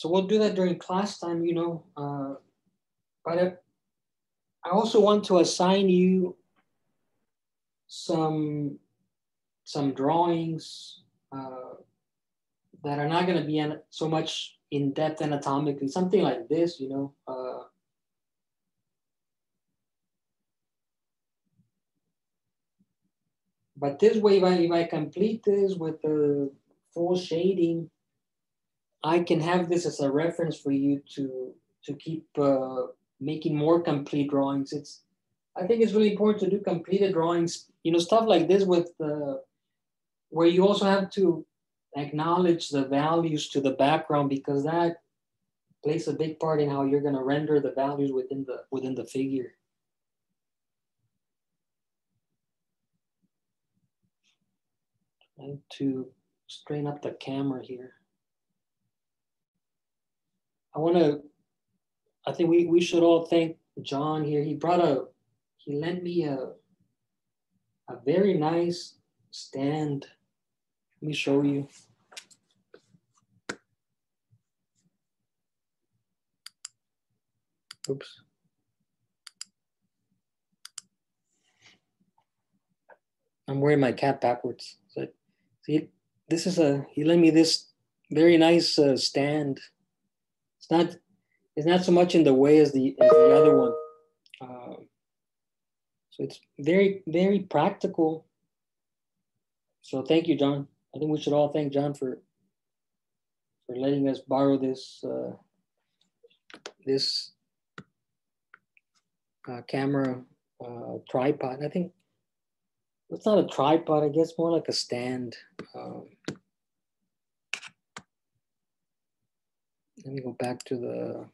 so we'll do that during class time, you know. Uh, but I also want to assign you some some drawings uh, that are not going to be so much in depth anatomically, something like this, you know. Uh, but this way, if I, if I complete this with the full shading, I can have this as a reference for you to to keep uh, making more complete drawings. It's I think it's really important to do completed drawings. You know, stuff like this with uh, where you also have to acknowledge the values to the background because that plays a big part in how you're going to render the values within the within the figure. Trying to strain up the camera here. I want to, I think we, we should all thank John here. He brought a, he lent me a, a very nice stand. Let me show you. Oops. I'm wearing my cap backwards. So, see, this is a, he lent me this very nice uh, stand not it's not so much in the way as the as the other one. Uh, so it's very very practical. So thank you, John. I think we should all thank John for for letting us borrow this uh, this uh, camera uh, tripod. I think it's not a tripod. I guess more like a stand. Um, Let me go back to the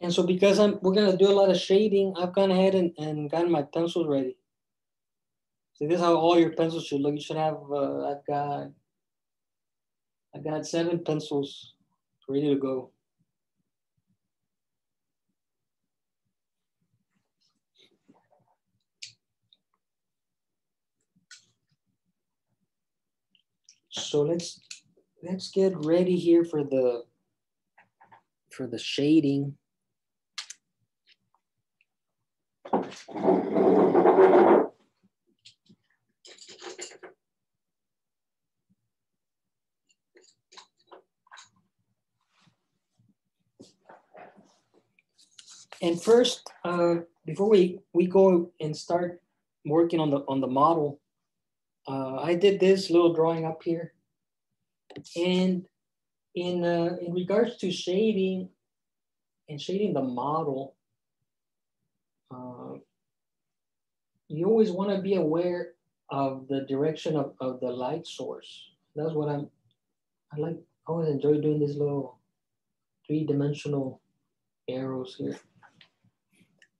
And so because I'm we're gonna do a lot of shading, I've gone ahead and, and gotten my pencils ready. So this is how all your pencils should look. You should have uh, I've got I've got seven pencils ready to go. So let's let's get ready here for the for the shading. And first, uh, before we, we go and start working on the on the model, uh, I did this little drawing up here. And in, uh, in regards to shading and shading the model, uh, you always want to be aware of the direction of, of the light source. That's what I'm, I like, I always enjoy doing these little three-dimensional arrows here.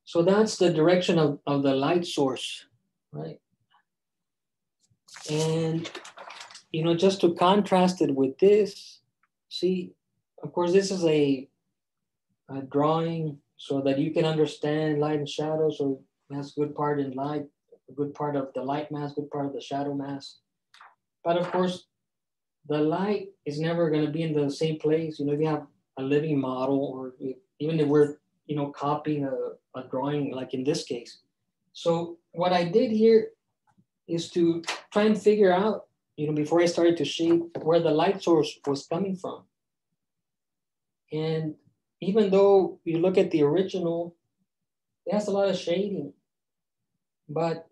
So that's the direction of, of the light source, right? And, you know, just to contrast it with this, see, of course, this is a, a drawing so that you can understand light and shadow. So that's good part in light, a good part of the light mass, good part of the shadow mass. But of course, the light is never going to be in the same place. You know, if you have a living model, or even if we're, you know, copying a, a drawing, like in this case. So what I did here is to try and figure out, you know, before I started to shade where the light source was coming from. And even though you look at the original, it has a lot of shading, but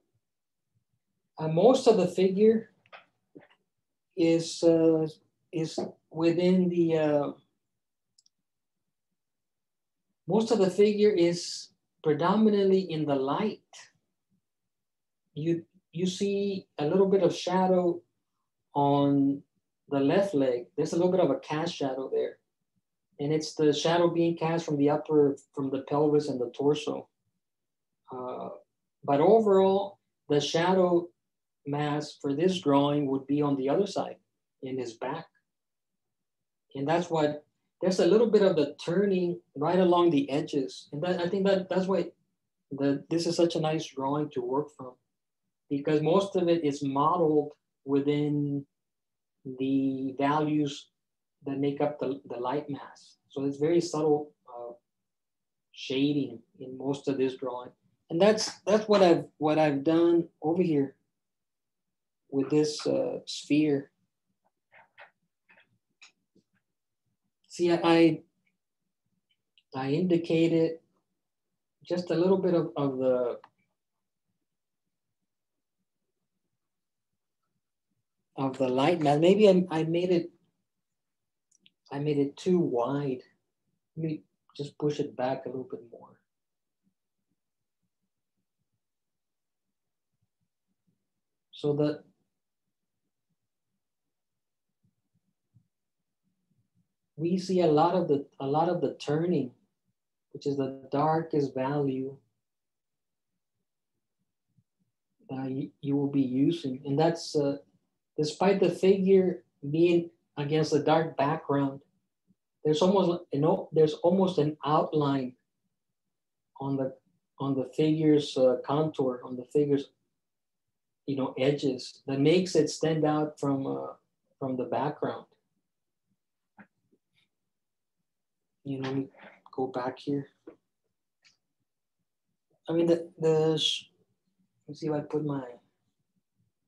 uh, most of the figure is uh, is within the uh, most of the figure is predominantly in the light. You you see a little bit of shadow on the left leg. There's a little bit of a cast shadow there. And it's the shadow being cast from the upper, from the pelvis and the torso. Uh, but overall, the shadow mass for this drawing would be on the other side in his back. And that's what there's a little bit of the turning right along the edges. And that, I think that that's why the, this is such a nice drawing to work from because most of it is modeled within the values that make up the, the light mass. So it's very subtle uh, shading in most of this drawing. And that's that's what I've what I've done over here with this uh, sphere. See, I I indicated just a little bit of, of the of the light mass. Maybe I, I made it I made it too wide. Let me just push it back a little bit more. So that we see a lot of the a lot of the turning, which is the darkest value that you, you will be using, and that's uh, despite the figure being against a dark background. There's almost you know there's almost an outline on the on the figure's uh, contour on the figure's you know edges that makes it stand out from uh, from the background. You know, go back here. I mean the the. Let's see if I put my.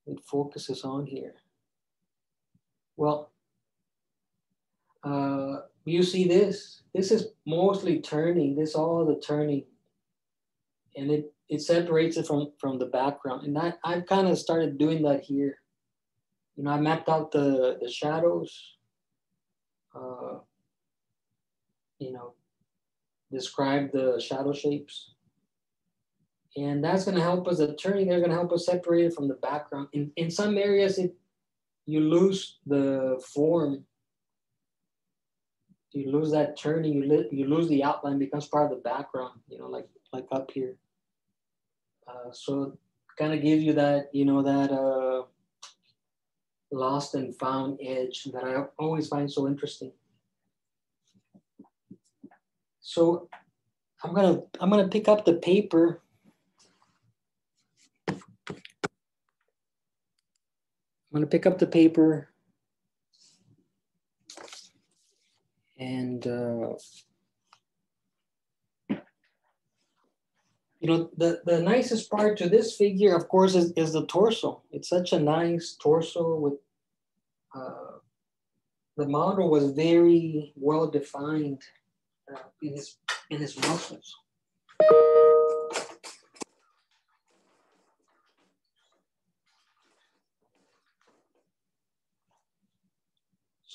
It focuses on here. Well, uh, you see this? This is mostly turning. This all the turning, and it it separates it from from the background. And I I've kind of started doing that here. You know, I mapped out the the shadows. Uh, you know, describe the shadow shapes. And that's going to help us, the turning, they're going to help us separate it from the background. In, in some areas, it you lose the form you lose that turning, you, li- you lose the outline, becomes part of the background, you know, like like up here. Uh, so kind of gives you that, you know, that uh, lost and found edge that I always find so interesting. So I'm gonna I'm gonna pick up the paper. Gonna pick up the paper And, uh, you know, the, the nicest part to this figure, of course, is, is the torso. It's such a nice torso with, uh, the model was very well defined uh, in his in his muscles.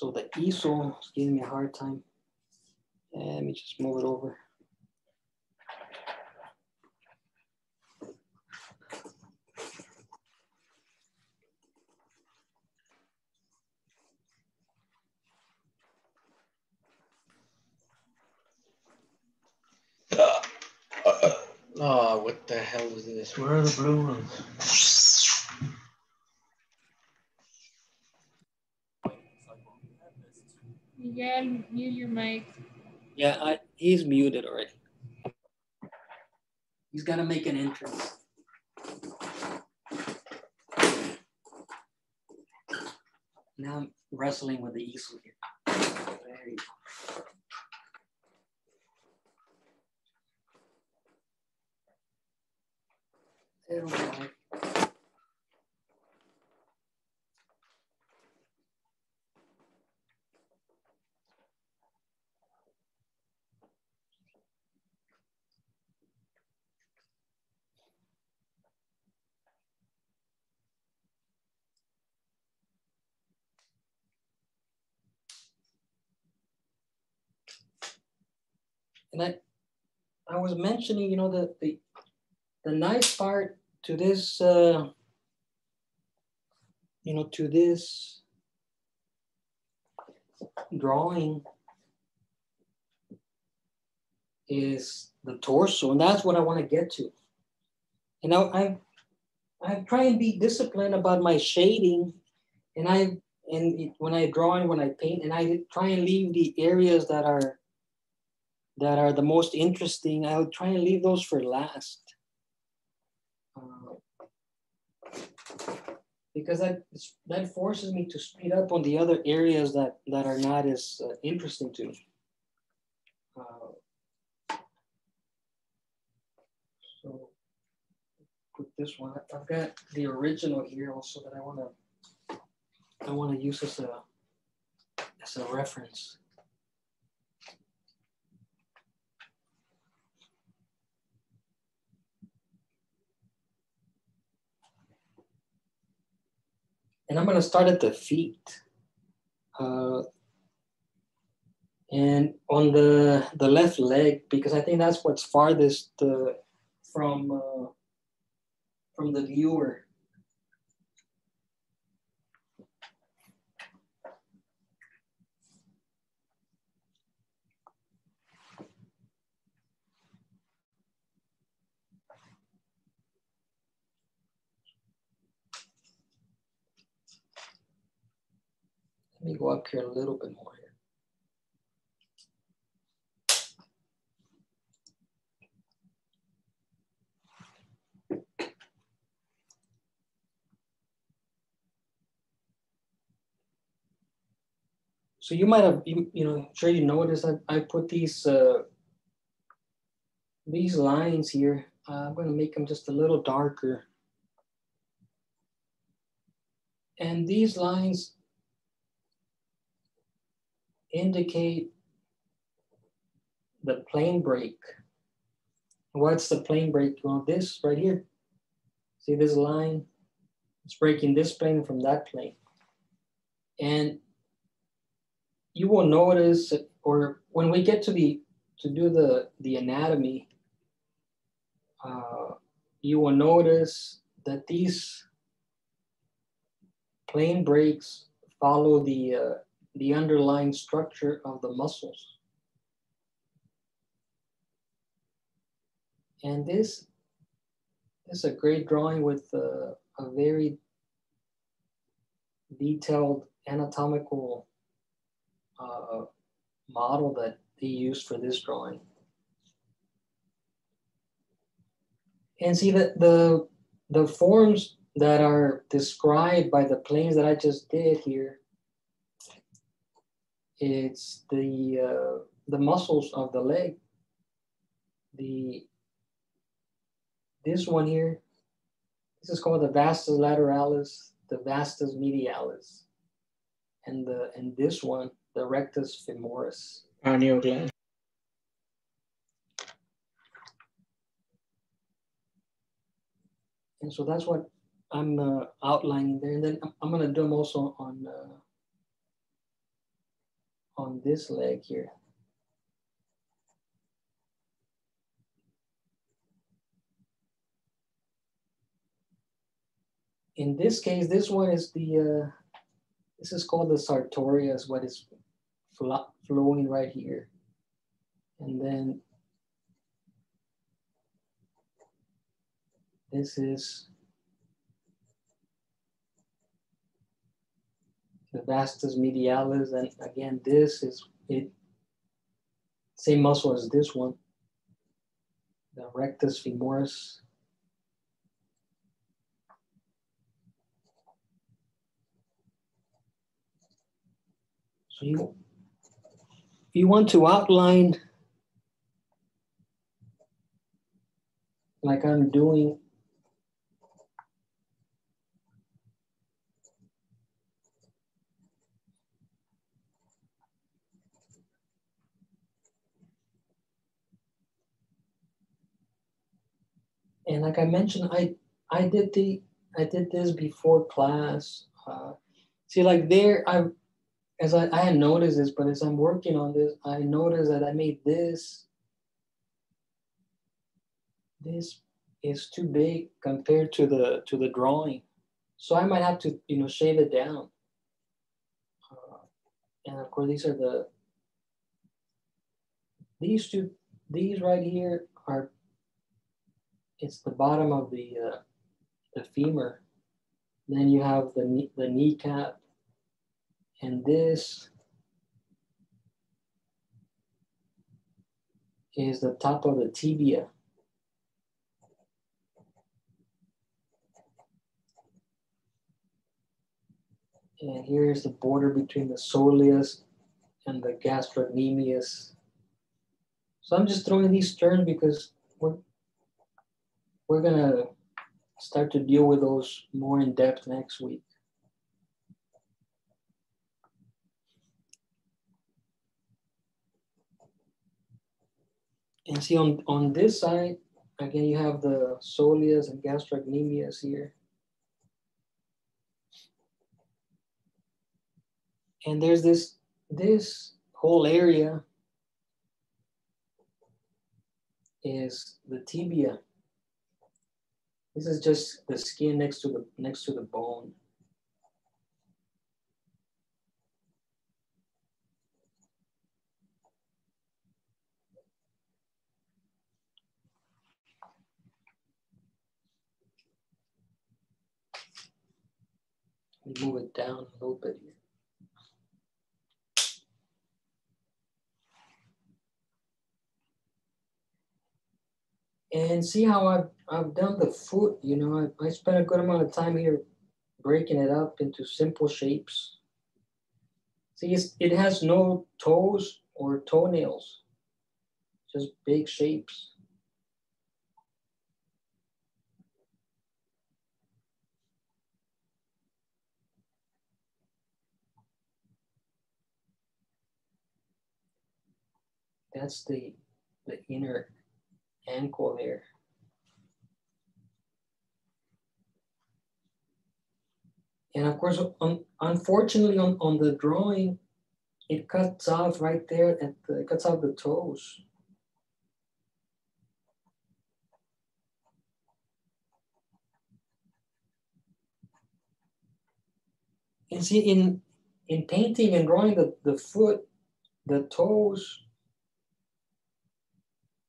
So the easel is giving me a hard time. let me just move it over. Oh, what the hell is this? Where are the blue ones? Miguel, mute your mic. Yeah, I, he's muted already. He's got to make an entrance. Now I'm wrestling with the easel here. There you go. And I, I was mentioning, you know, the the, the nice part to this, uh, you know, to this drawing is the torso, and that's what I want to get to. And I, I, I try and be disciplined about my shading, and I and it, when I draw and when I paint, and I try and leave the areas that are that are the most interesting. I would try and leave those for last, uh, because that that forces me to speed up on the other areas that that are not as uh, interesting to me. Uh, so put this one. I've got the original here also that I want to I want to use as a as a reference. And I'm going to start at the feet. Uh, and on the the left leg, because I think that's what's farthest uh, from uh, from the viewer. Me go up here a little bit more here. So you might have, you, you know, sure you noticed I, I put these uh, these lines here. Uh, I'm going to make them just a little darker. And these lines indicate the plane break. What's the plane break? Well, this right here. See this line? It's breaking this plane from that plane. And you will notice, or when we get to the to do the the anatomy, uh, you will notice that these plane breaks follow the uh, the underlying structure of the muscles. And this, is a great drawing with a, a very detailed anatomical uh, model that he used for this drawing. And see that the, the forms that are described by the planes that I just did here it's the uh, the muscles of the leg. The this one here, this is called the vastus lateralis, the vastus medialis, and the and this one, the rectus femoris. Pineal gland. And so that's what I'm uh, outlining there. And then I'm, going to do them also on uh, on this leg here. In this case, this one is the, uh, this is called the sartorius, what is flowing right here. And then this is the vastus medialis, and again, this is it same muscle as this one, the rectus femoris. So you, you want to outline like I'm doing like I mentioned, I I did the I did this before class. Uh, see, like there, I as I, I had noticed this, but as I'm working on this, I noticed that I made this. This is too big compared to the to the drawing, so I might have to you know shave it down. Uh, and of course, these are the these two these right here are it's the bottom of the uh, the femur. Then you have the knee, the kneecap, And this is the top of the tibia. And here's the border between the soleus and the gastrocnemius. So I'm just throwing these terms because we're, we're gonna start to deal with those more in depth next week. And see on, on this side, again, you have the soleus and gastrocnemius here. And there's this, this whole area is the tibia. This is just the skin next to the next to the bone. Move it down a little bit here. and see how I've, I've done the foot, you know, I, I spent a good amount of time here breaking it up into simple shapes. See, it has no toes or toenails, just big shapes. That's the, the inner ankle there. And of course, un unfortunately on, on the drawing, it cuts off right there at the, it cuts off the toes. And see, in, in painting and drawing the, the foot, the toes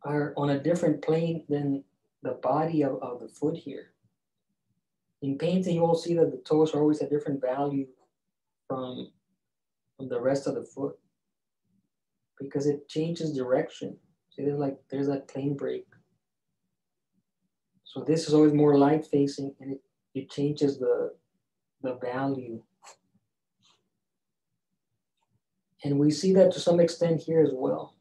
are on a different plane than the body of, of the foot here. In painting, you will see that the toes are always a different value from, from the rest of the foot because it changes direction. See, there's like, there's that plane break. So this is always more light facing and it, it changes the, the value. And we see that to some extent here as well.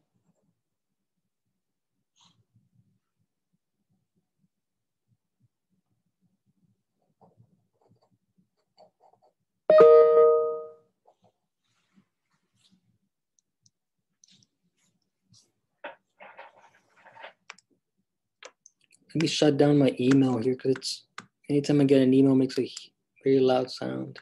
Let me shut down my email here because it's anytime I get an email makes a very loud sound.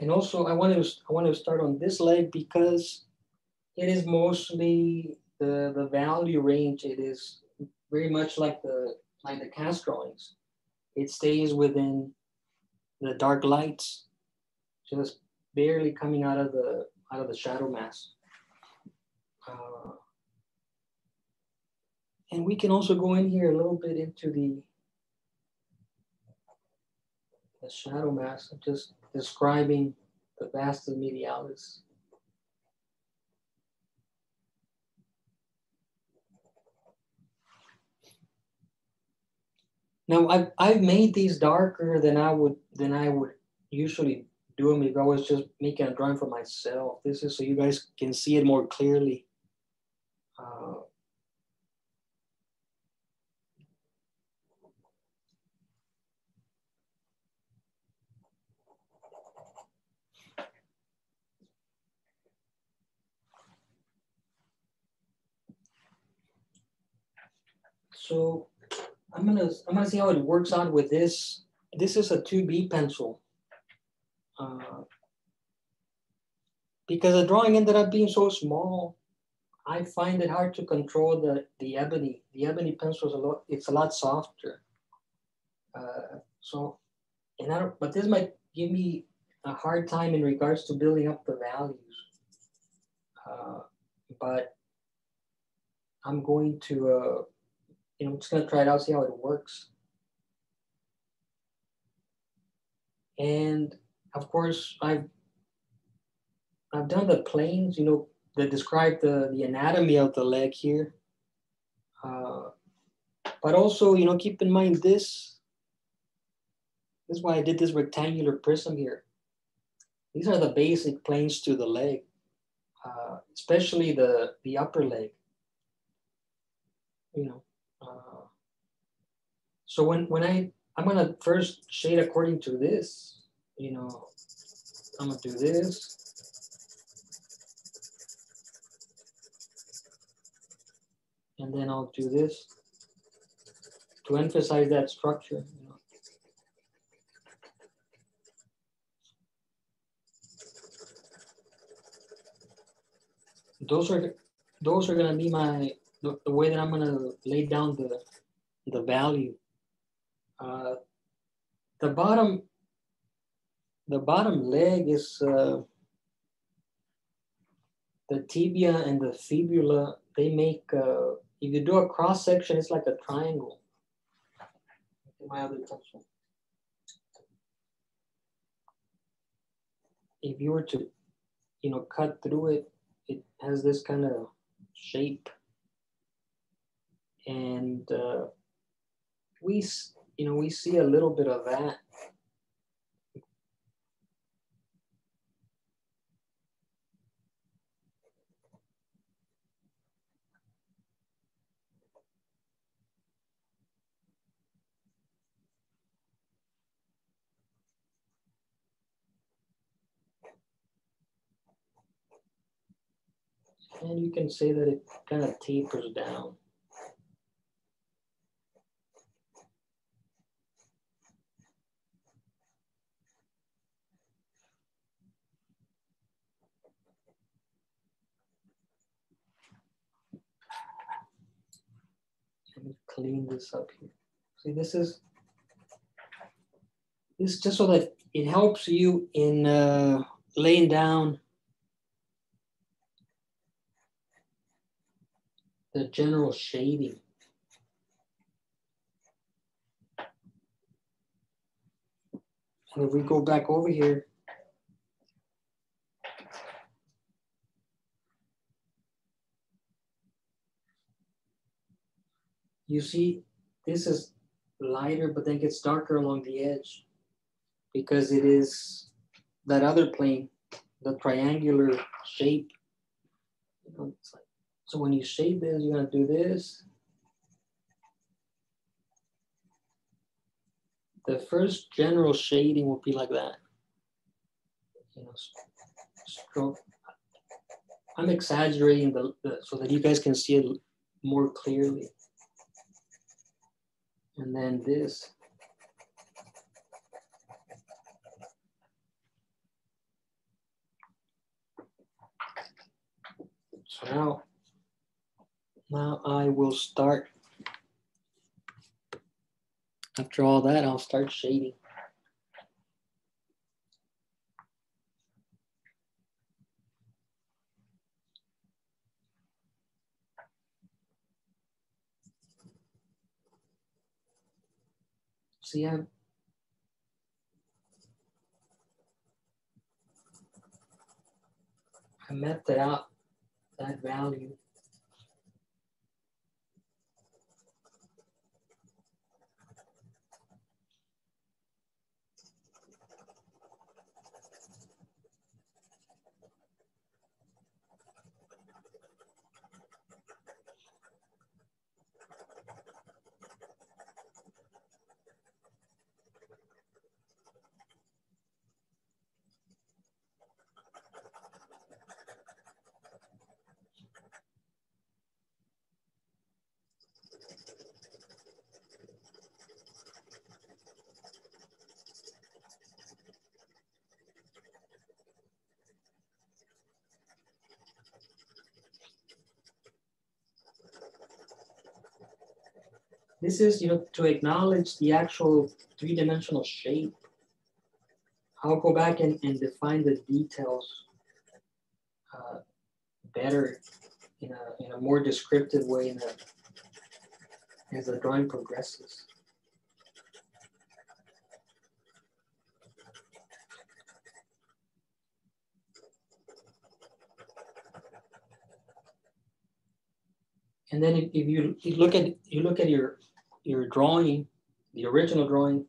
And also I want to I want to start on this leg because it is mostly the, the value range. It is very much like the like the cast drawings. It stays within the dark lights, just barely coming out of the out of the shadow mass. Uh, and we can also go in here a little bit into the, the shadow mass, just describing the vastus medialis. Now I've I've made these darker than I would than I would usually do them if I was just making a drawing for myself. This is so you guys can see it more clearly. Uh, so I'm gonna I'm gonna see how it works out with this. This is a 2B pencil. Uh, because the drawing ended up being so small, I find it hard to control the, the ebony. The ebony pencil is a lot, it's a lot softer. Uh, so, and I don't, but this might give me a hard time in regards to building up the values. Uh, but I'm going to, uh, you know, I'm just gonna try it out, see how it works. And of course, I've I've done the planes, you know, that describe the, the anatomy of the leg here. Uh, but also, you know, keep in mind this. This is why I did this rectangular prism here. These are the basic planes to the leg, uh, especially the, the upper leg. You know, so when, when I, I'm gonna first shade according to this, you know, I'm gonna do this. And then I'll do this to emphasize that structure. You know. Those are those are gonna be my the, the way that I'm gonna lay down the the value. Uh, the bottom the bottom leg is uh, the tibia and the fibula. They make uh, if you do a cross section, it's like a triangle. My other pencil. If you were to, you know, cut through it, it has this kind of shape. And uh, we, you know, we see a little bit of that And you can say that it kind of tapers down. Let me clean this up here. See, this is this just so that it helps you in uh, laying down the general shading. And if we go back over here, you see this is lighter, but then gets darker along the edge because it is that other plane, the triangular shape. So when you shade this, you're gonna do this. The first general shading will be like that. You know, stroke. I'm exaggerating the, the so that you guys can see it more clearly. And then this. So now now I will start, after all that, I'll start shading. I'm, I met that out, that value. This is, you know, to acknowledge the actual three-dimensional shape. I'll go back and, and define the details uh, better in a, in a more descriptive way in a, as the drawing progresses. And then if, if you, you look at you look at your your drawing, the original drawing,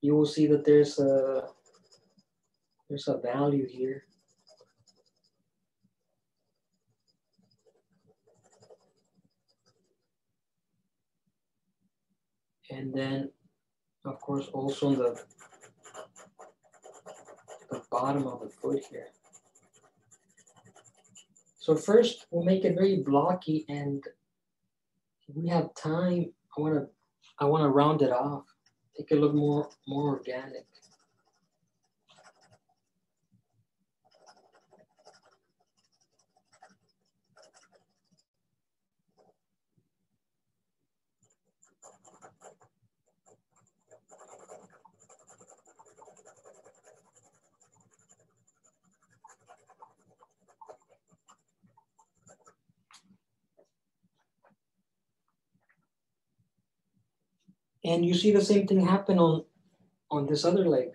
you will see that there's a there's a value here. And then, of course, also on the, the bottom of the foot here. So first, we'll make it very blocky and we have time, I wanna, I wanna round it off, make it look more, more organic. And you see the same thing happen on, on this other leg.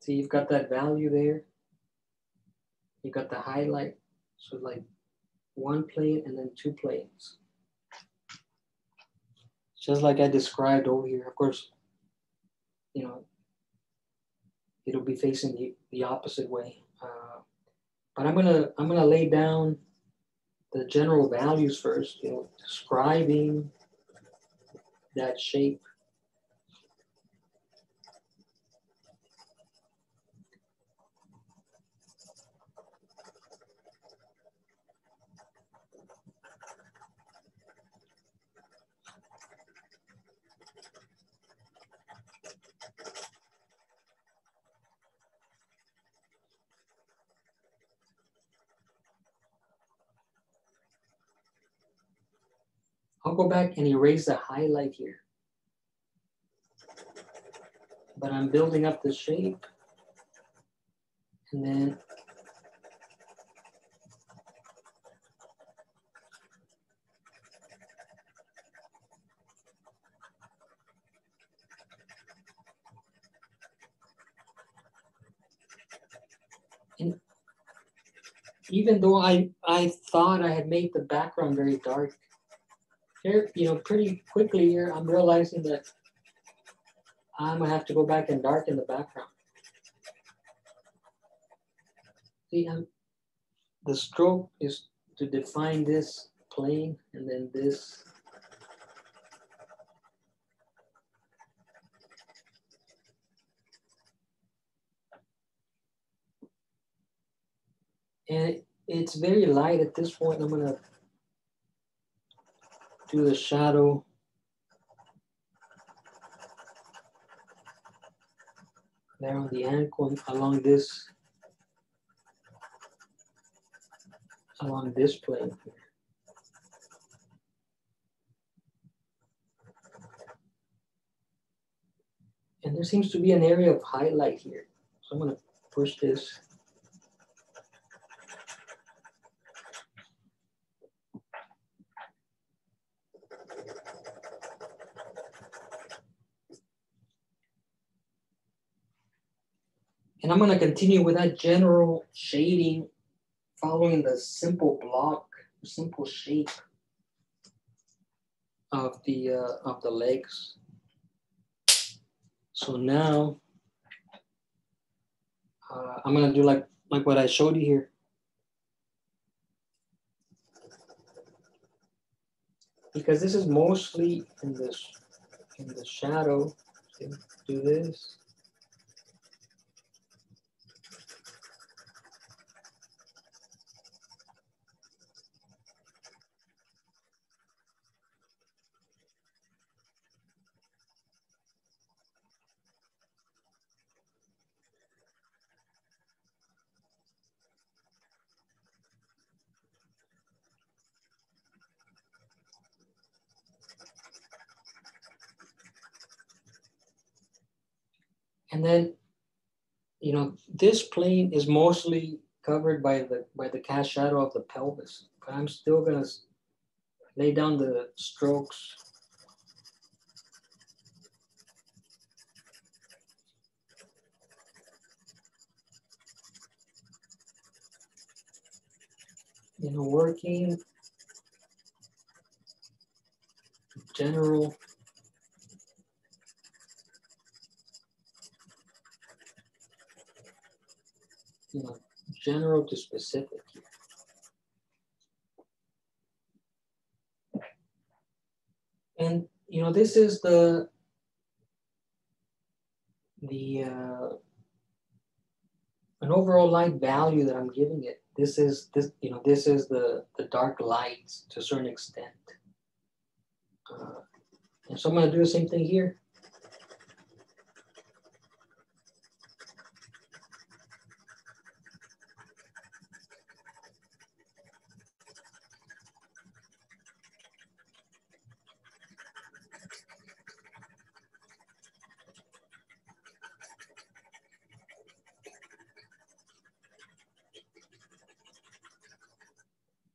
See, you've got that value there. You've got the highlight. So like one plane and then two planes. Just like I described over here. Of course, you know, it'll be facing the, the opposite way. Uh, but I'm gonna I'm gonna lay down the general values first, you know, describing that shape. I'll go back and erase the highlight here. But I'm building up the shape. And then and even though I, I thought I had made the background very dark, here, you know, pretty quickly here, I'm realizing that I'm gonna have to go back and darken the background. See, I'm, the stroke is to define this plane and then this. And it's very light at this point. I'm gonna do the shadow. There on the ankle along this, along this plane. And there seems to be an area of highlight here. So I'm gonna push this I'm gonna continue with that general shading following the simple block, simple shape of the, uh, of the legs. So now uh, I'm gonna do like, like what I showed you here. Because this is mostly in this in the shadow. do this. And then, you know, this plane is mostly covered by the by the cast shadow of the pelvis, but I'm still gonna lay down the strokes. You know, working, general, you know, general to specific. And, you know, this is the, the, uh, an overall light value that I'm giving it. This is this you know this is the the dark light to a certain extent. Uh, and so i'm going to do the same thing here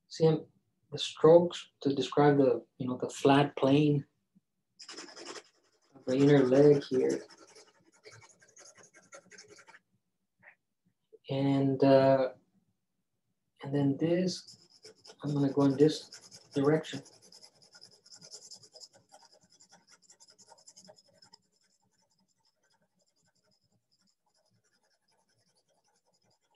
see the strokes to describe the, you know, the flat plane of the inner leg here. And, uh, and then this, I'm gonna go in this direction.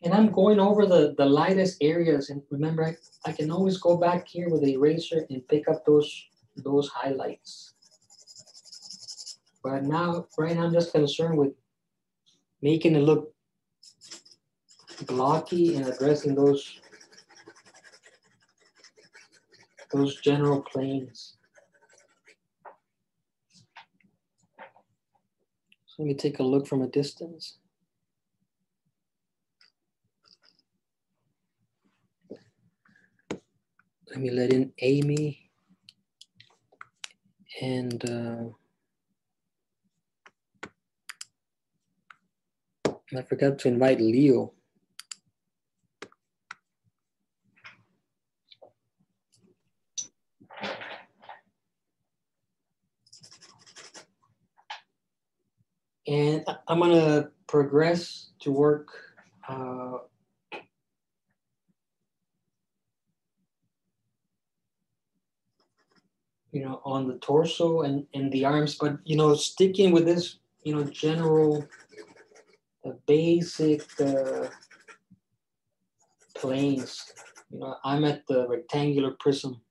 And I'm going over the, the lightest areas. And remember, I, I can always go back here with the eraser and pick up those, those highlights. But now, right now, I'm just concerned with making it look blocky and addressing those, those general planes. So let me take a look from a distance. Let me let in Amy and uh, I forgot to invite Leo. And I'm gonna progress to work uh, you know, on the torso and, and the arms, but, you know, sticking with this, you know, general, the basic uh, planes, you know, I'm at the rectangular prism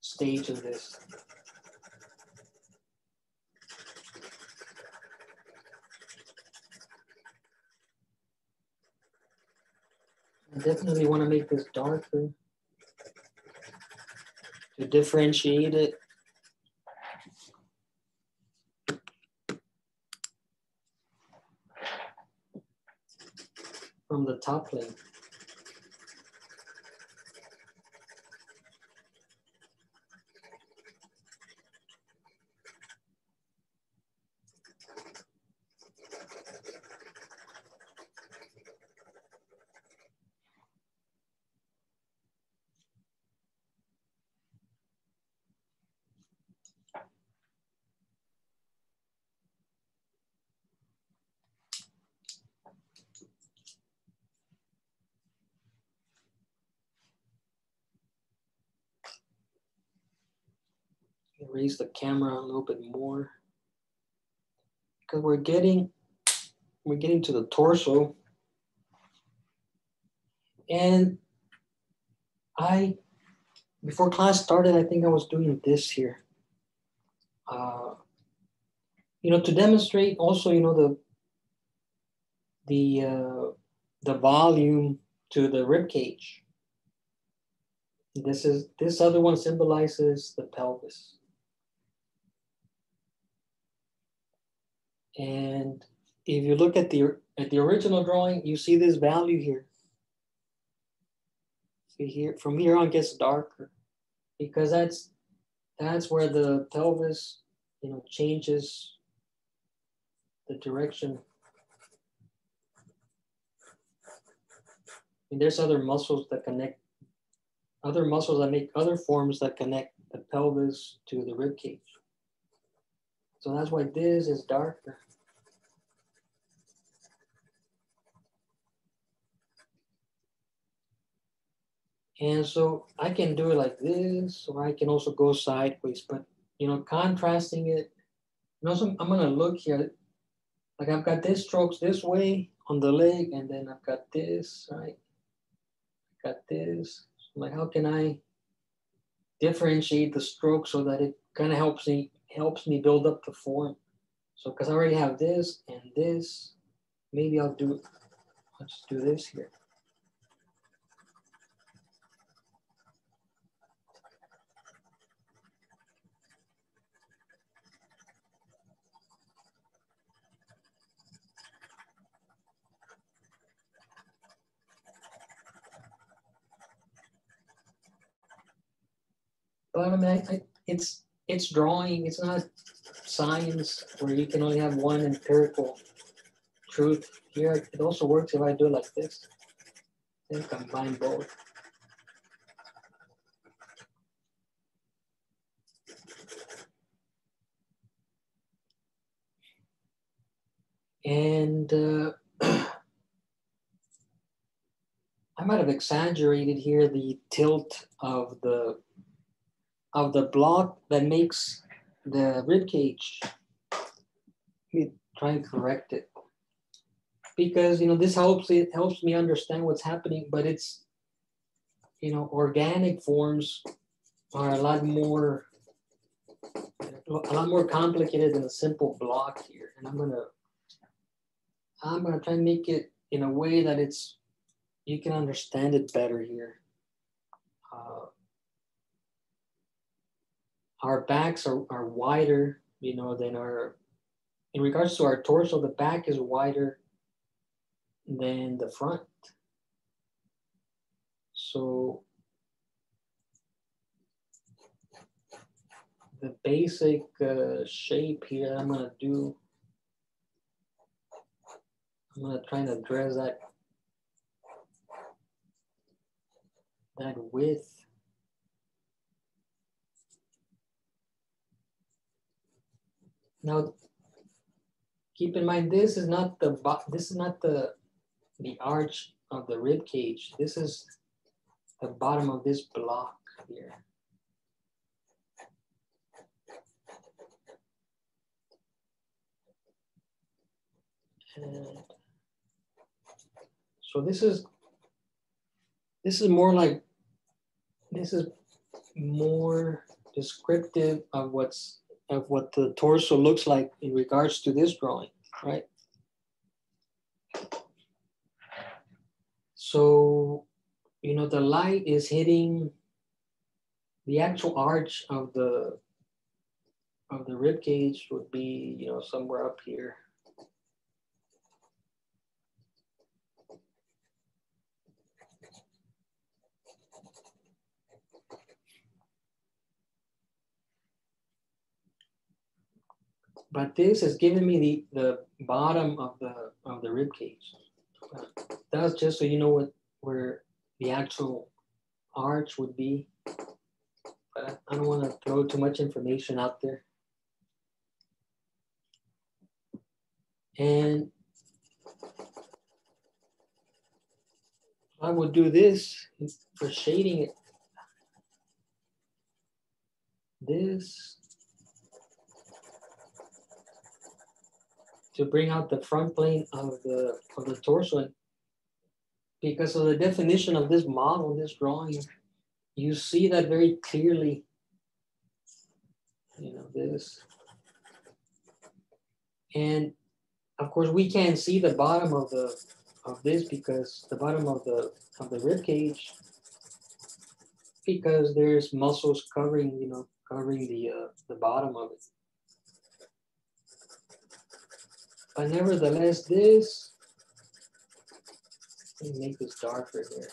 stage of this. I definitely want to make this darker to differentiate it. from the top plane. Raise the camera a little bit more. Because we're getting we're getting to the torso. And I before class started I think I was doing this here. Uh, you know to demonstrate also you know the the uh, the volume to the rib cage. This is this other one symbolizes the pelvis And if you look at the, at the original drawing, you see this value here. See here, from here on gets darker because that's, that's where the pelvis, you know, changes the direction. And there's other muscles that connect, other muscles that make other forms that connect the pelvis to the rib cage. So that's why this is darker. And so I can do it like this, or I can also go sideways, but you know, contrasting it. And also I'm gonna look here, like I've got this strokes this way on the leg, and then I've got this, right? Got this. So like, how can I differentiate the stroke so that it kind of helps me helps me build up the form? So because I already have this and this, maybe I'll do, let's do this here. But I mean, I, I, it's it's drawing. It's not science where you can only have one empirical truth. Here, it also works if I do it like this. Then combine both. And uh, I might have exaggerated here the tilt of the of the block that makes the rib cage. Let me try and correct it. Because you know this helps it helps me understand what's happening, but it's you know organic forms are a lot more a lot more complicated than a simple block here. And I'm gonna I'm gonna try and make it in a way that it's you can understand it better here. Uh, our backs are, are wider, you know, than our, in regards to our torso, the back is wider than the front. So the basic uh, shape here I'm gonna do, I'm gonna try and address that, that width Now, keep in mind, this is not the this is not the the arch of the rib cage. This is the bottom of this block here. And so this is this is more like this is more descriptive of what's of what the torso looks like in regards to this drawing, right? So, you know, the light is hitting the actual arch of the of the rib cage would be, you know, somewhere up here. But this has given me the, the bottom of the of the rib cage. Uh, that's just so you know what where the actual arch would be. But I don't want to throw too much information out there. And I would do this for shading it. This to bring out the front plane of the of the torso. because of the definition of this model, this drawing, you see that very clearly. You know, this. And of course, we can't see the bottom of the of this because the bottom of the of the rib cage because there's muscles covering, you know, covering the uh, the bottom of it. But nevertheless, this, let me make this darker here.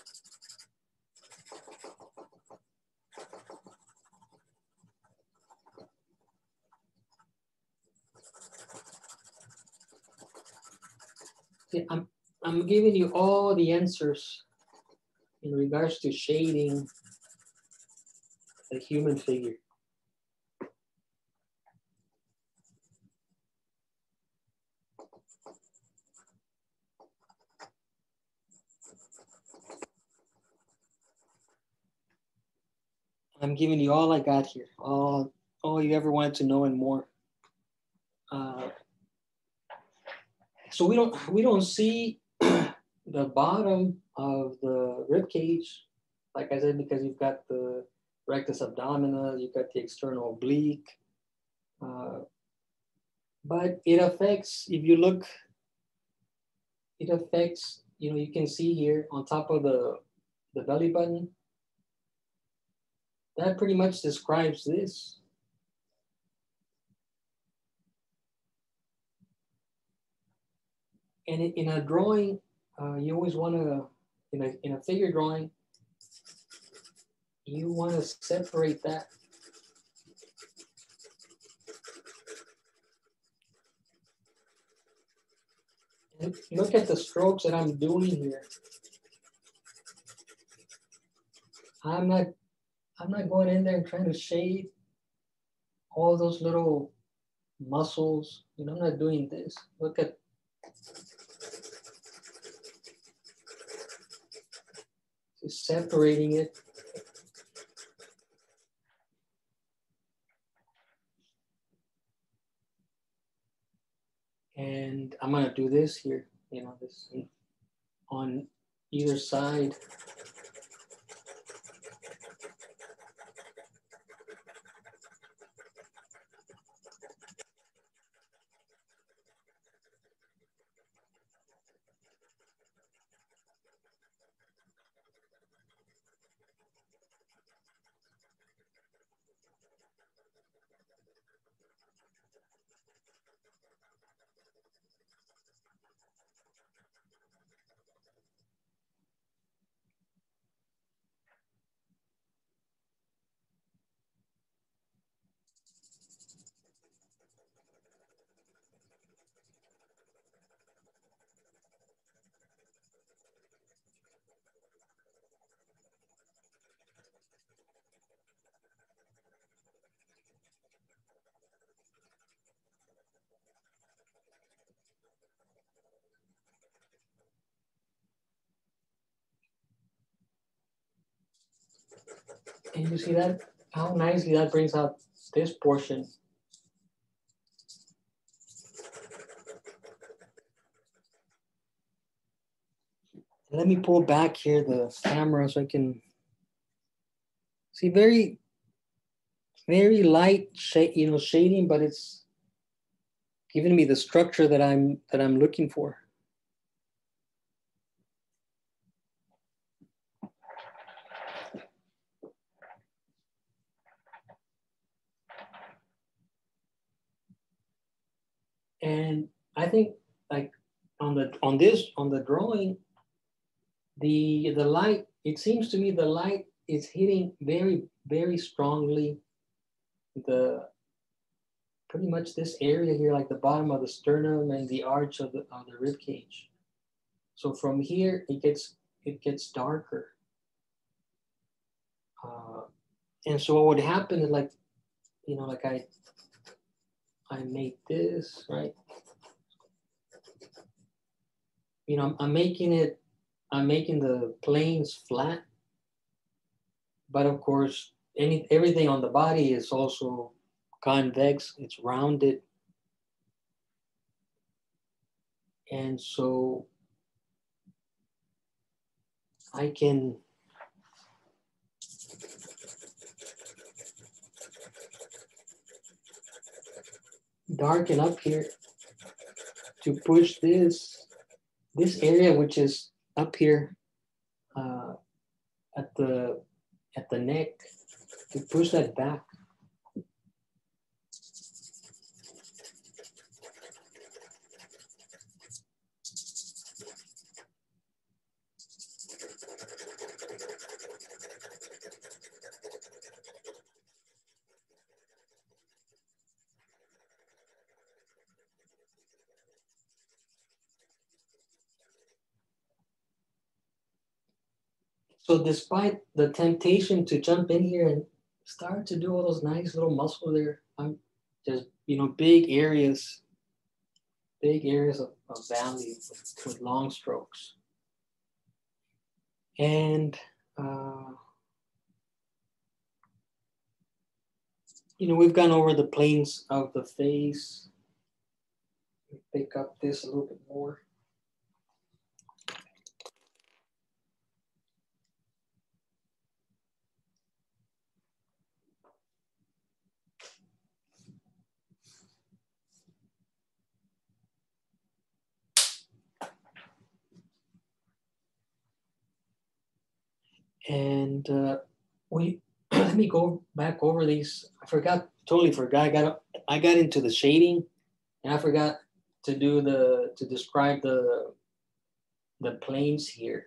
See, I'm, I'm giving you all the answers in regards to shading the human figure. I'm giving you all I got here, all, all you ever wanted to know and more. Uh, so we don't we don't see the bottom of the rib cage, like I said, because you've got the rectus abdominis, you've got the external oblique. Uh, but it affects, if you look, it affects, you know, you can see here on top of the, the belly button, that pretty much describes this. And in a drawing, uh, you always want to, in a, in a figure drawing, you want to separate that. Look at the strokes that I'm doing here. I'm not, I'm not going in there and trying to shade all those little muscles. You know, I'm not doing this. Look at Just separating it. And I'm gonna do this here, you know, this on either side. And you see that, how nicely that brings out this portion. Let me pull back here the camera so I can see very, very light shade, you know, shading, but it's giving me the structure that I'm that I'm looking for. And I think like on the on this on the drawing, the the light, it seems to me the light is hitting very, very strongly the pretty much this area here, like the bottom of the sternum and the arch of the of the rib cage. So from here it gets it gets darker. Uh, and so what would happen is like, you know, like I I made this, right? You know, I'm, I'm making it, I'm making the planes flat. But of course, any everything on the body is also convex, it's rounded. And so I can darken up here to push this, this area, which is up here uh, at the at the neck, to push that back. So despite the temptation to jump in here and start to do all those nice little muscles there, I'm just, you know, big areas, big areas of, of value with, with long strokes. And, uh, you know, we've gone over the planes of the face. Pick up this a little bit more. And uh, we let me go back over these. I forgot, totally forgot. I got I got into the shading, and I forgot to do the to describe the the planes here.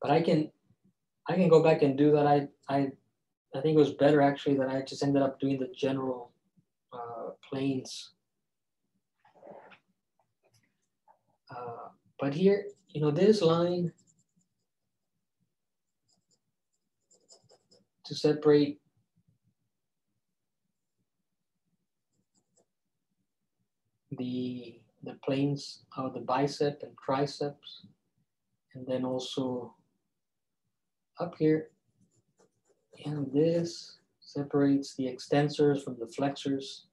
But I can I can go back and do that. I I I think it was better actually that I just ended up doing the general uh, planes. Uh, but here, you know, this line to separate the, the planes of the bicep and triceps. And then also up here, and this separates the extensors from the flexors.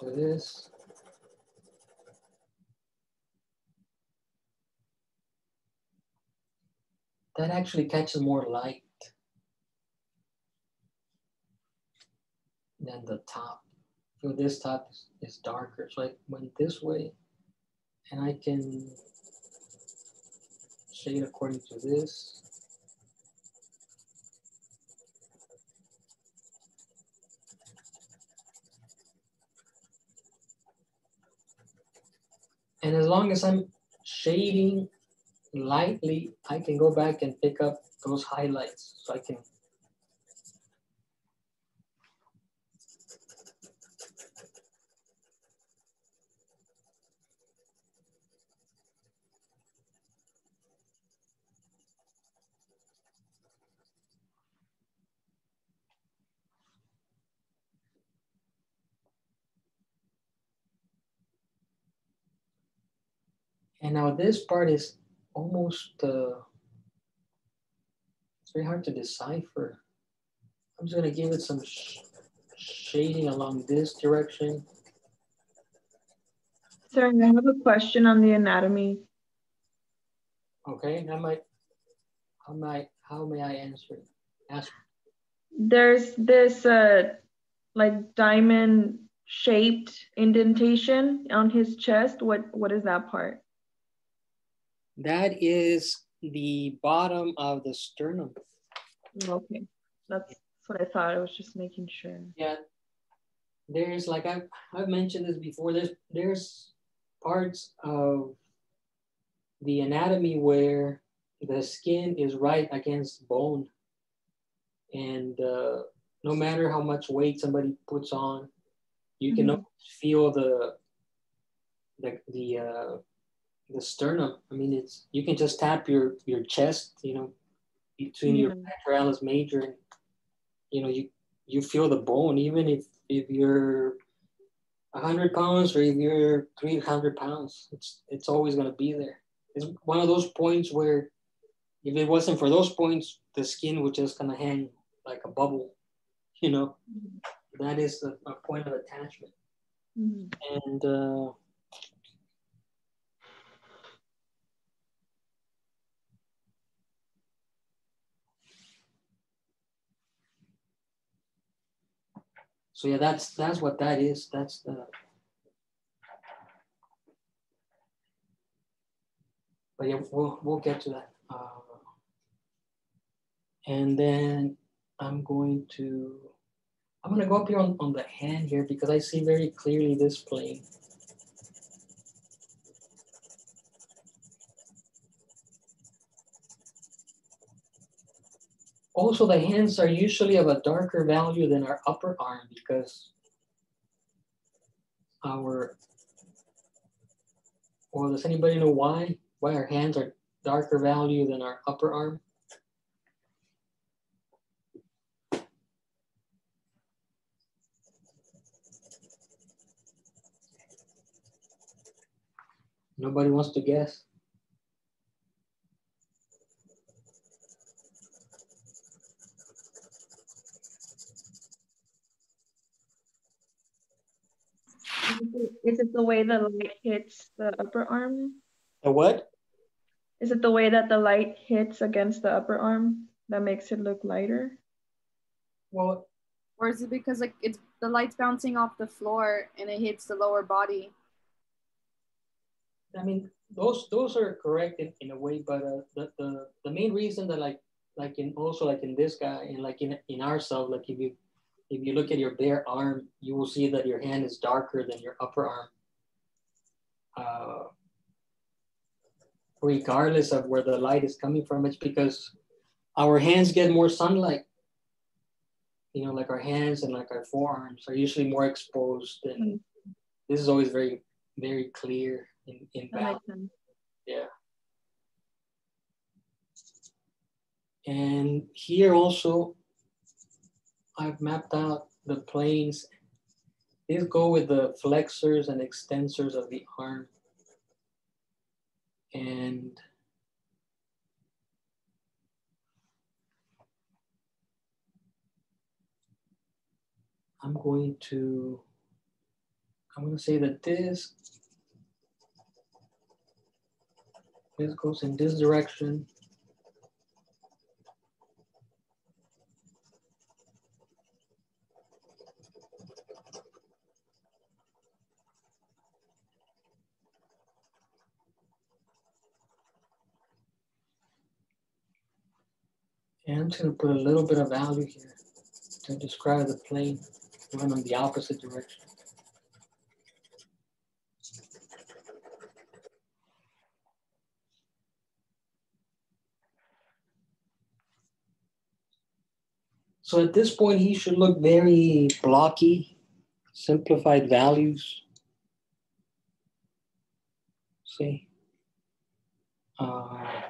Do this. That actually catches more light than the top. So this top is, is darker. So I went this way and I can shade according to this. And as long as I'm shading lightly, I can go back and pick up those highlights so I can And now this part is almost, uh, it's very hard to decipher. I'm just gonna give it some sh shading along this direction. Sorry, I have a question on the anatomy. Okay, how might, how might, how may I answer? Ask. There's this uh, like diamond shaped indentation on his chest. What what is that part? That is the bottom of the sternum. Okay, that's what I thought. I was just making sure. Yeah, there's like I've, I've mentioned this before. There's there's parts of the anatomy where the skin is right against bone, and uh, no matter how much weight somebody puts on, you can mm-hmm. feel the the the uh, the sternum. I mean, it's you can just tap your your chest, you know, between your pectoralis major, and you know you you feel the bone, even if if you're hundred pounds or if you're three hundred pounds, it's it's always gonna be there. It's one of those points where if it wasn't for those points, the skin would just kind of hang like a bubble, you know. Mm-hmm. That is a, a point of attachment. Mm-hmm. And uh, So yeah, that's that's what that is. That's the. But yeah, we'll we'll get to that. Uh, and then I'm going to, I'm gonna go up here on, on the hand here because I see very clearly this plane. Also, the hands are usually of a darker value than our upper arm because our, or does anybody know why? Why our hands are darker value than our upper arm? Nobody wants to guess? Is it the way the light hits the upper arm? The what? Is it the way that the light hits against the upper arm that makes it look lighter? Well, Or is it because like it's the light's bouncing off the floor and it hits the lower body? I mean, those those are correct in, in a way, but uh, the, the the main reason that like like in also like in this guy and like in in ourselves, like if you if you look at your bare arm, you will see that your hand is darker than your upper arm. Uh, regardless of where the light is coming from, it's because our hands get more sunlight. You know, like our hands and like our forearms are usually more exposed, and Mm. this is always very very clear in in balance. sense. Yeah. And here also, I've mapped out the planes. These go with the flexors and extensors of the arm. And I'm going to, I'm going to say that this This goes in this direction. And gonna put a little bit of value here to describe the plane going in the opposite direction. So at this point, he should look very blocky, simplified values. See? Uh,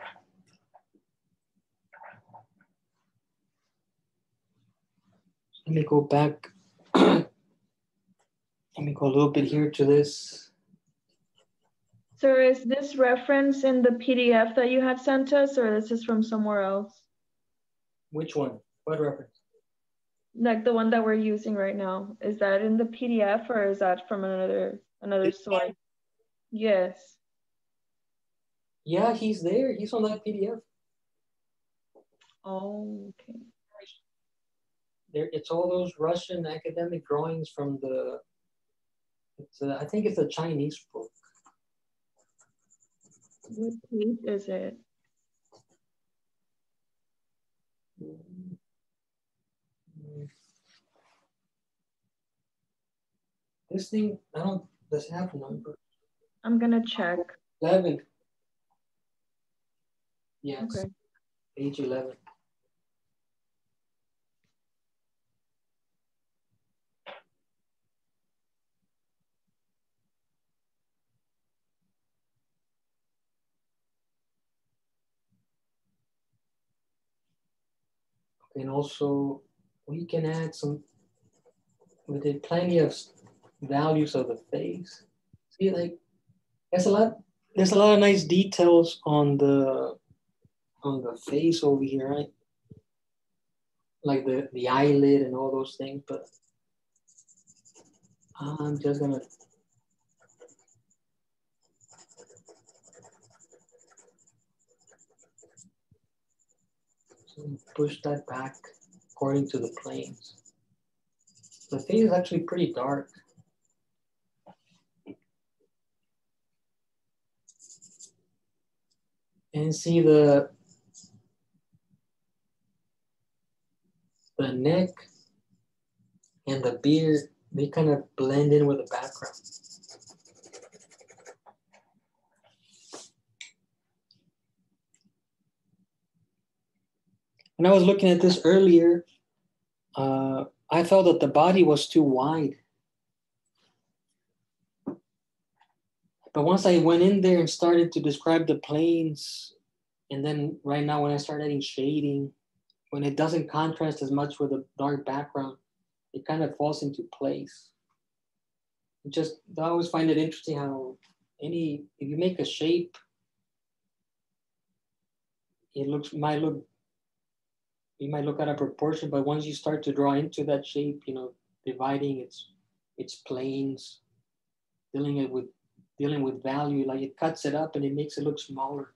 let me go back. let me go a little bit here to this. So is this reference in the PDF that you had sent us, or this is from somewhere else? Which one? What reference? Like the one that we're using right now. Is that in the PDF or is that from another another one? source? Yes. Yeah, he's there. He's on that PDF. Oh, okay. There, it's all those Russian academic drawings from the. It's a, I think it's a Chinese book. What page is it? This thing, I don't, does it have a number? I'm gonna check. 11. Yes, Okay. page 11. And also, we can add some, we did plenty of values of the face. See, like, there's a lot, there's a lot of nice details on the, on the face over here, right? Like the, the eyelid and all those things, but I'm just gonna push that back according to the planes. The thing is actually pretty dark. And see the the neck and the beard, they kind of blend in with the background. When I was looking at this earlier, uh, I felt that the body was too wide. but once I went in there and started to describe the planes, and then right now when I start adding shading, when it doesn't contrast as much with a dark background, it kind of falls into place. It just I always find it interesting how any if you make a shape, it looks might look you might look at a proportion, but once you start to draw into that shape, you know, dividing its its planes, dealing it with dealing with value, like it cuts it up and it makes it look smaller.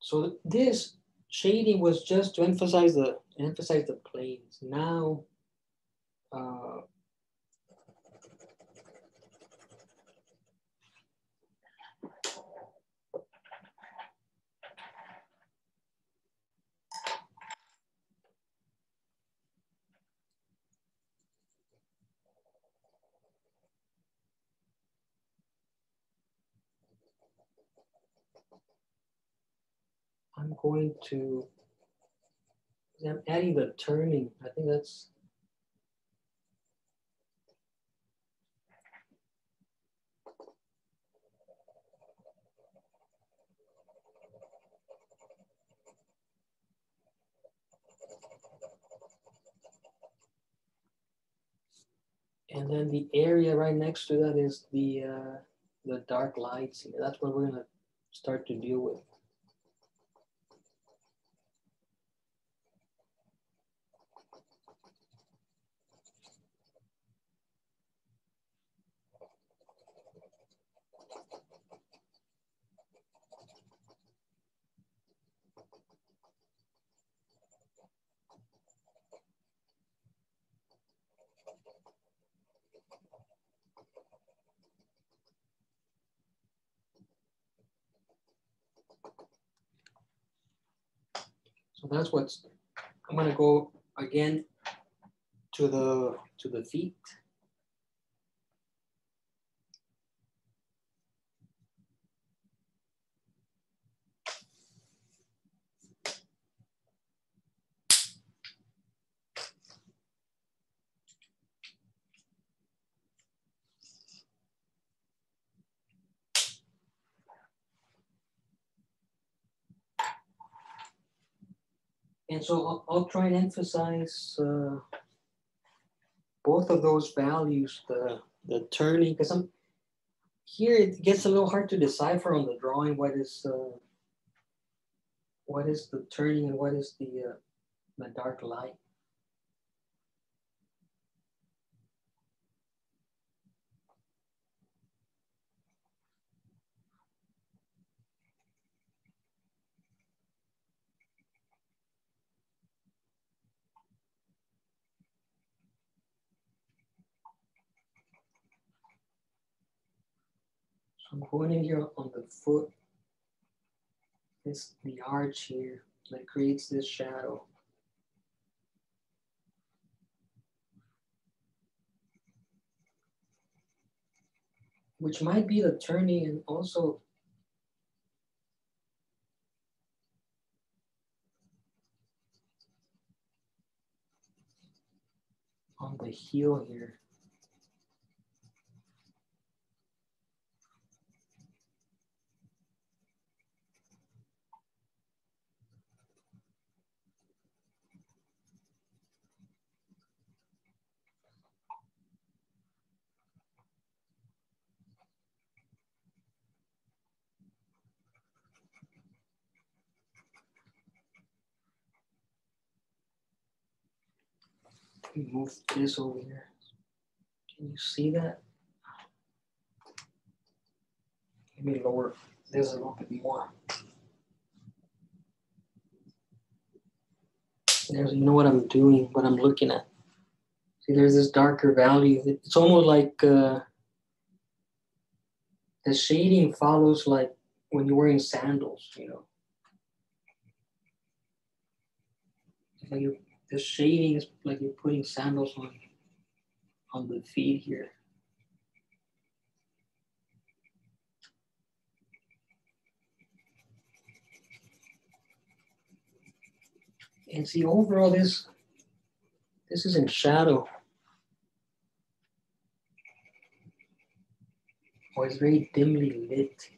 So this shading was just to emphasize the emphasize the planes. Now, I'm going to, I'm adding the turning. I think that's, and then the area right next to that is the uh, the dark lights. That's what we're gonna start to deal with. So that's what's, I'm gonna go again to the, to the feet. So I'll, I'll try and emphasize uh, both of those values, the, the turning, because I'm here it gets a little hard to decipher on the drawing what is uh, what is the turning and what is the uh, the dark light. I'm going in here on the foot. This the arch here that creates this shadow. Which might be the turning and also on the heel here. Move this over here. Can you see that? Let me lower this a little bit more. There's, you know what I'm doing, what I'm looking at. See, there's this darker value. It's almost like uh, the shading follows like when you're wearing sandals, you know. Like you the shading is like you're putting sandals on on the feet here. And see overall this this is in shadow. Or it's very dimly lit.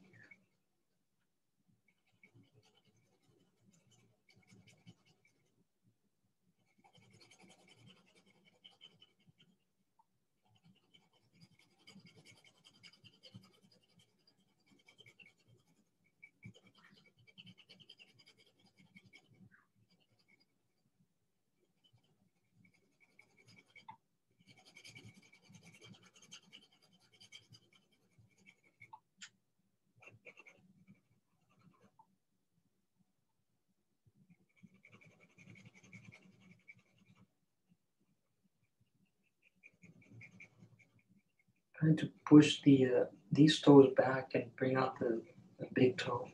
Push the uh, these toes back and bring out the, the big toe.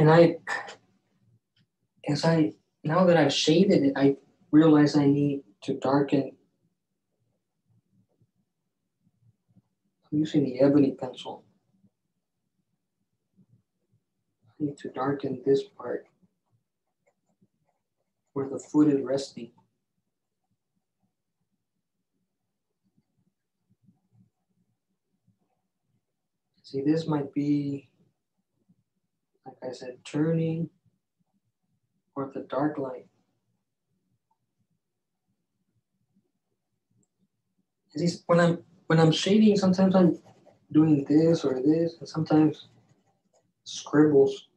and I, as I, now that I've shaded it, I realize I need to darken. I'm using the ebony pencil. I need to darken this part where the foot is resting. See, this might be like I said, turning or the dark light. These, when I'm when I'm shading, sometimes I'm doing this or this, and sometimes scribbles.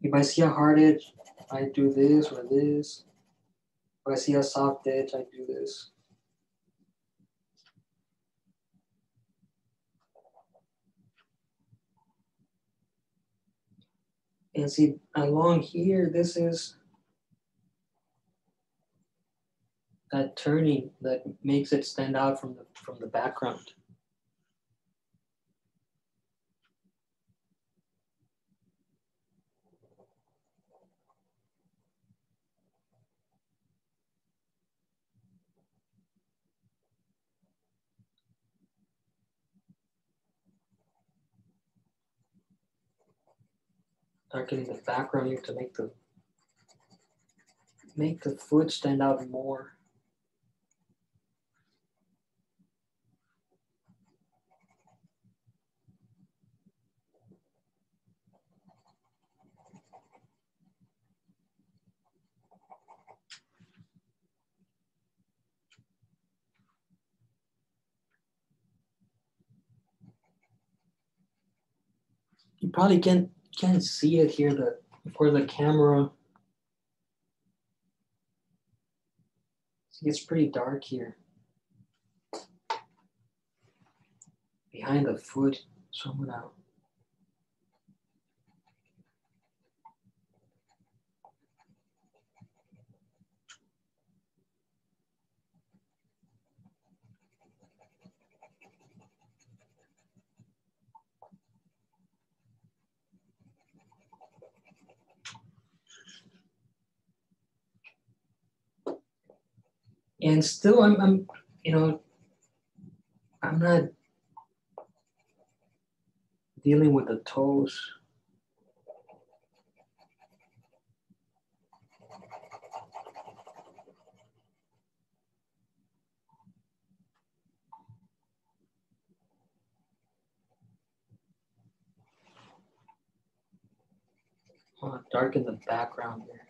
If I see a hard edge, I do this or this. If I see a soft edge, I do this. And see along here, this is that turning that makes it stand out from the from the background. Darkening the background here to make the make the foot stand out more. You probably can't can't see it here the for the camera. See, it's pretty dark here. Behind the foot, so I'm gonna and still I'm, I'm you know i'm not dealing with the toes Oh, darken the background here.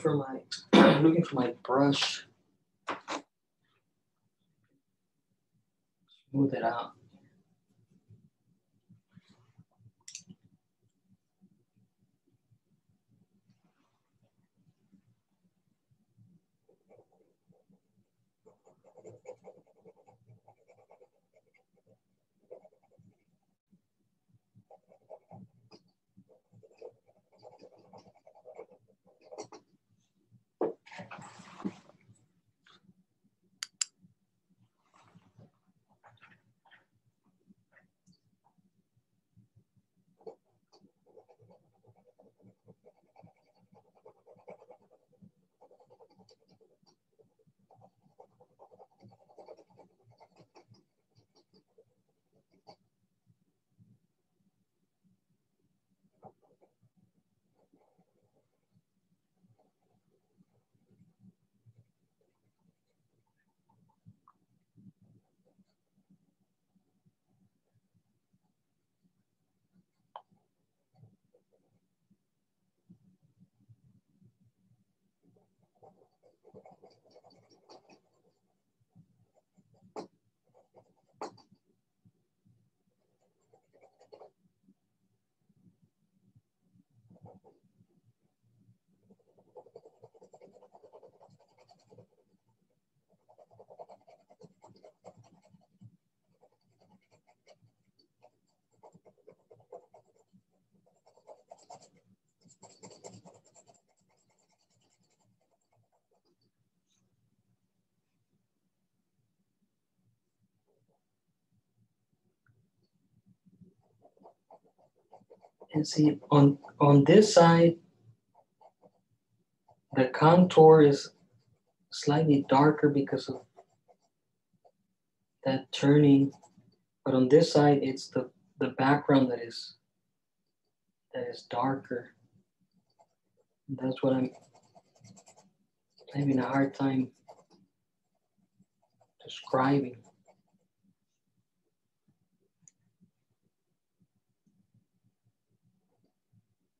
for my looking for my brush. Smooth it out. And see on on this side, the contour is slightly darker because of that turning. But on this side, it's the, the background that is that is darker. That's what I'm having a hard time describing.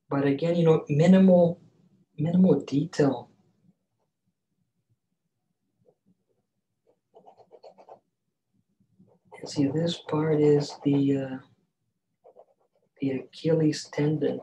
But again, you know, minimal, minimal detail. And see, this part is the uh, the Achilles tendon.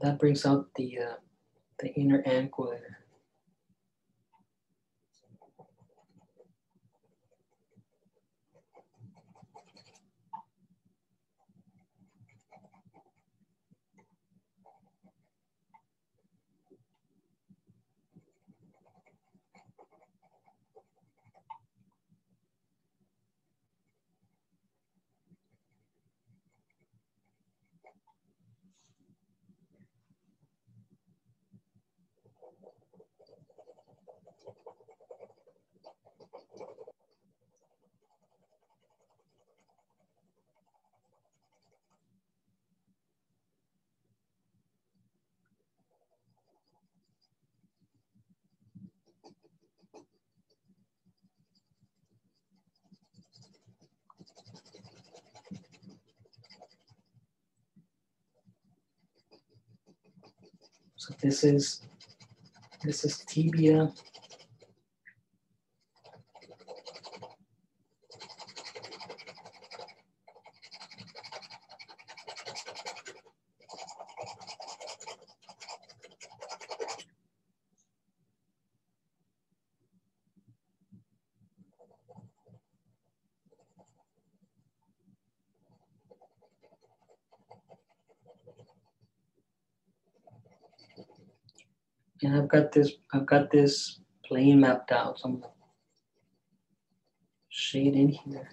That brings out the uh, the inner ankle. So this is this is tibia. And I've got this, I've got this plane mapped out. So I'm shade in here.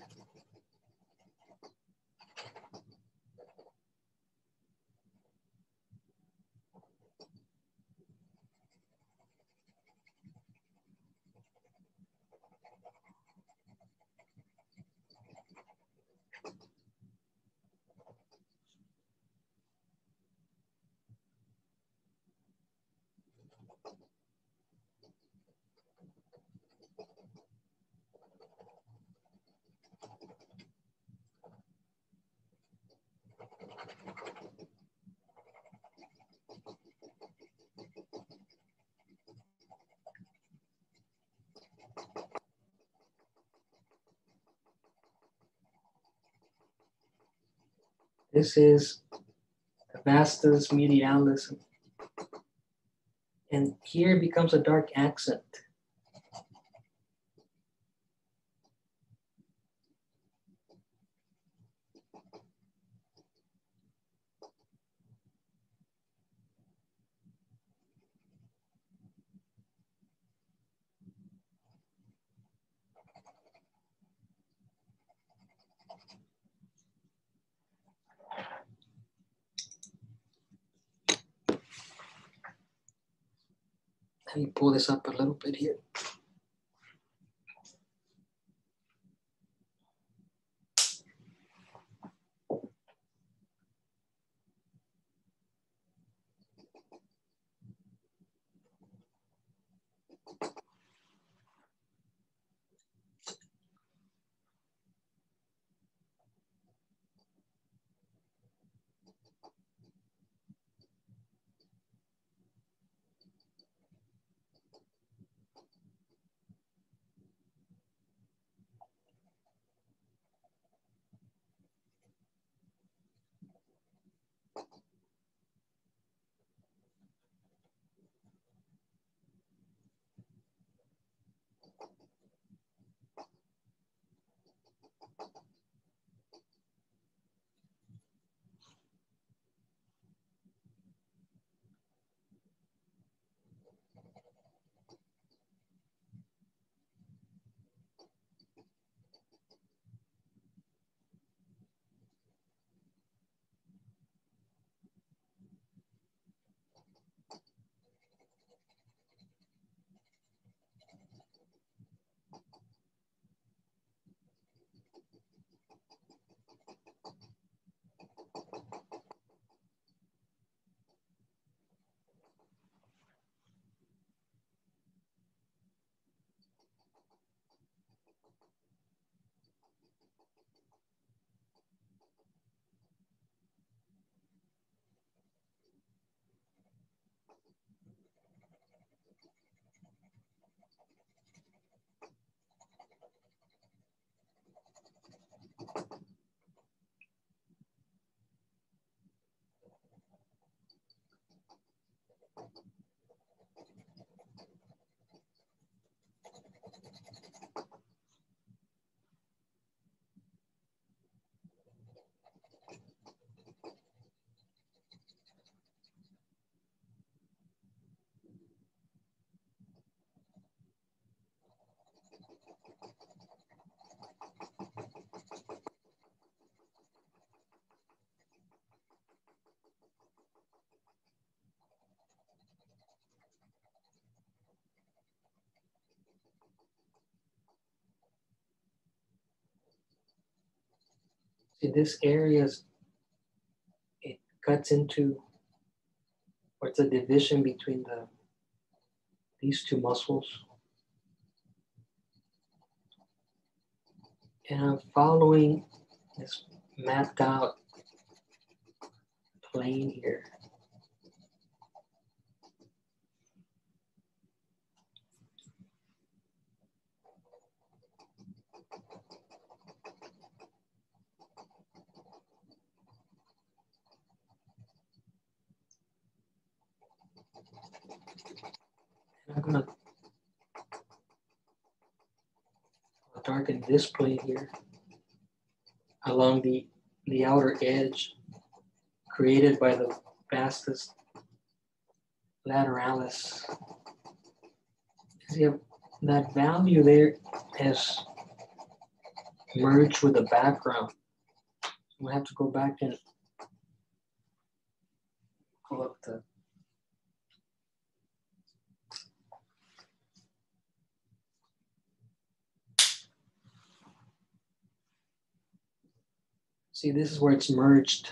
This is vastus medialis. And here becomes a dark accent. See, this area is, it cuts into, or it's a division between the, these two muscles. And I'm following this mapped out plane here. I'm gonna darken this plane here along the, the outer edge created by the vastus lateralis. See, um, that value there has merged with the background. We'll have to go back and pull up the See, this is where it's merged.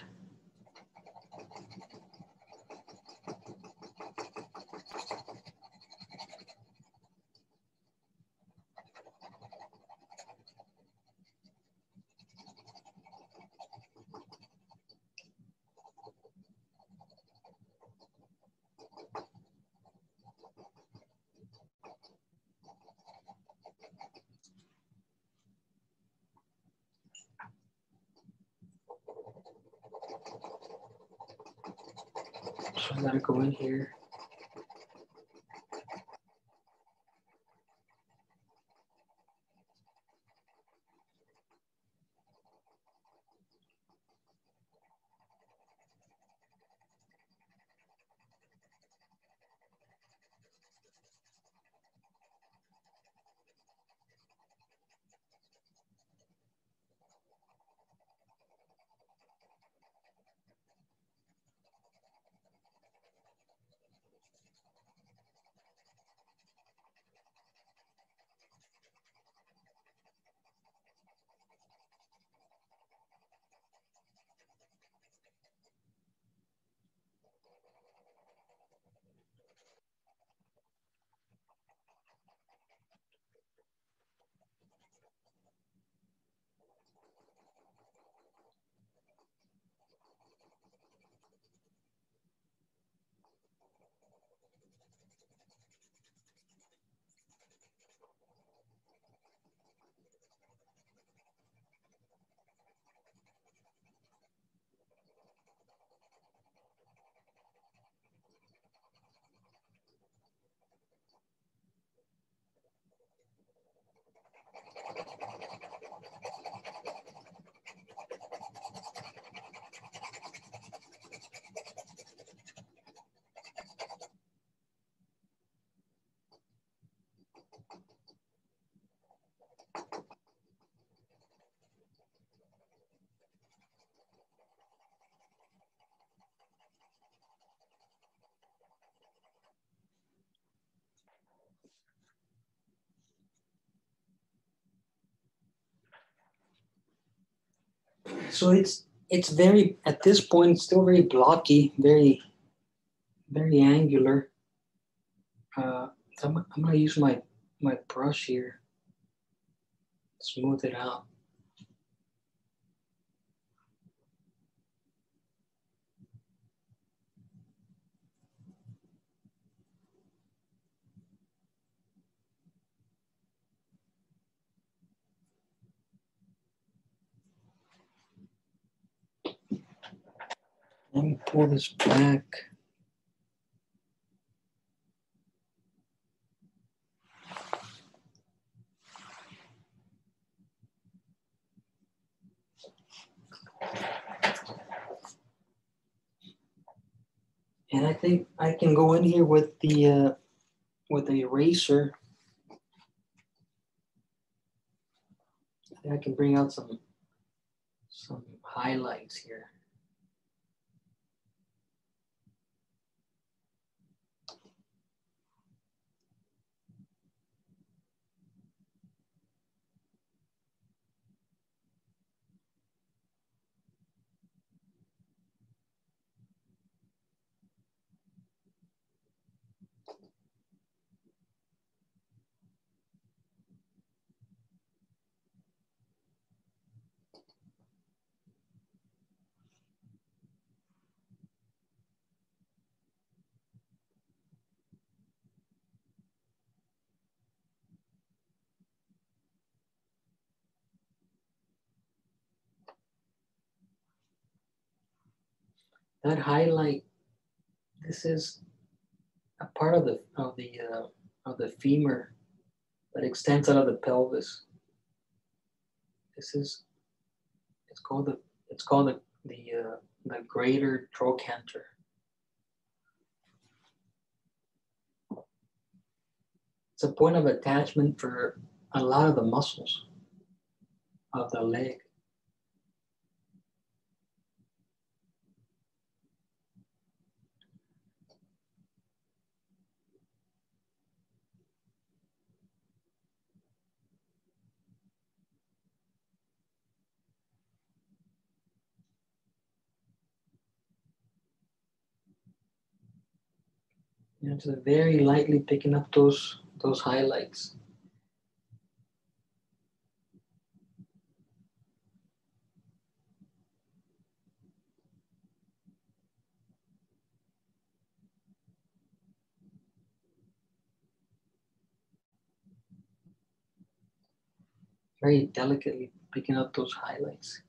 So it's it's very at this point still very blocky, very very angular. Uh, I'm, I'm gonna use my my brush here, smooth it out. Let me pull this back. And I think I can go in here with the uh, with the eraser. I I can bring out some some highlights here. That highlight, this is a part of the of the uh, of the femur that extends out of the pelvis. This is it's called the it's called the the uh, the greater trochanter. It's a point of attachment for a lot of the muscles of the leg. You know, just very lightly picking up those those highlights. Very delicately picking up those highlights.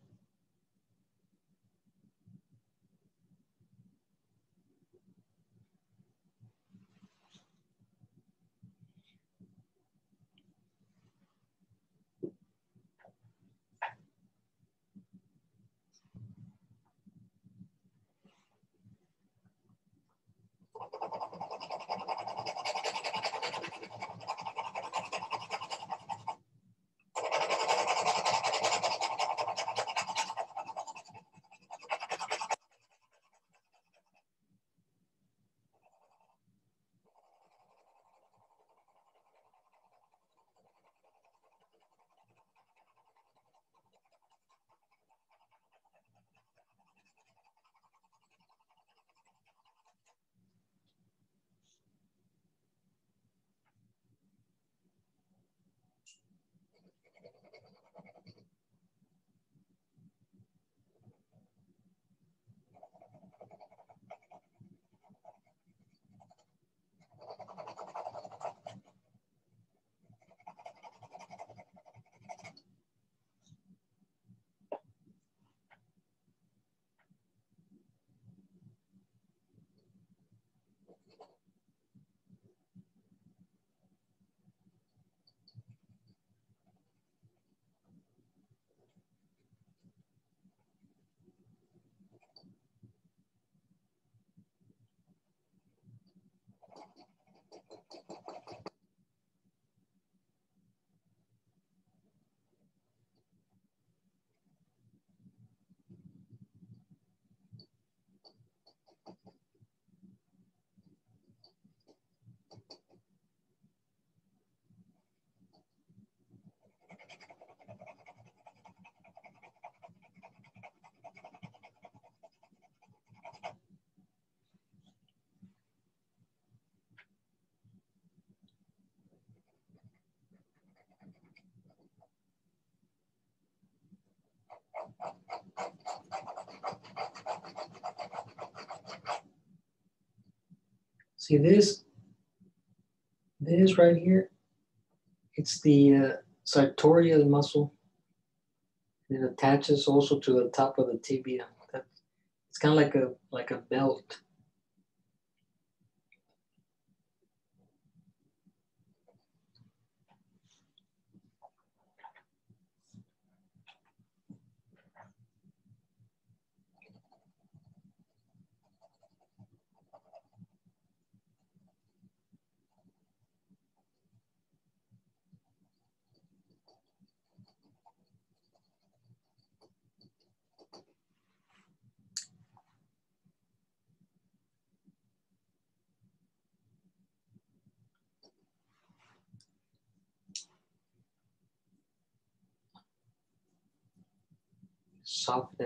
See this, this right here, it's the uh, sartorius muscle. It attaches also to the top of the tibia. It's kind of like a like a belt.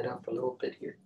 Up a little bit here.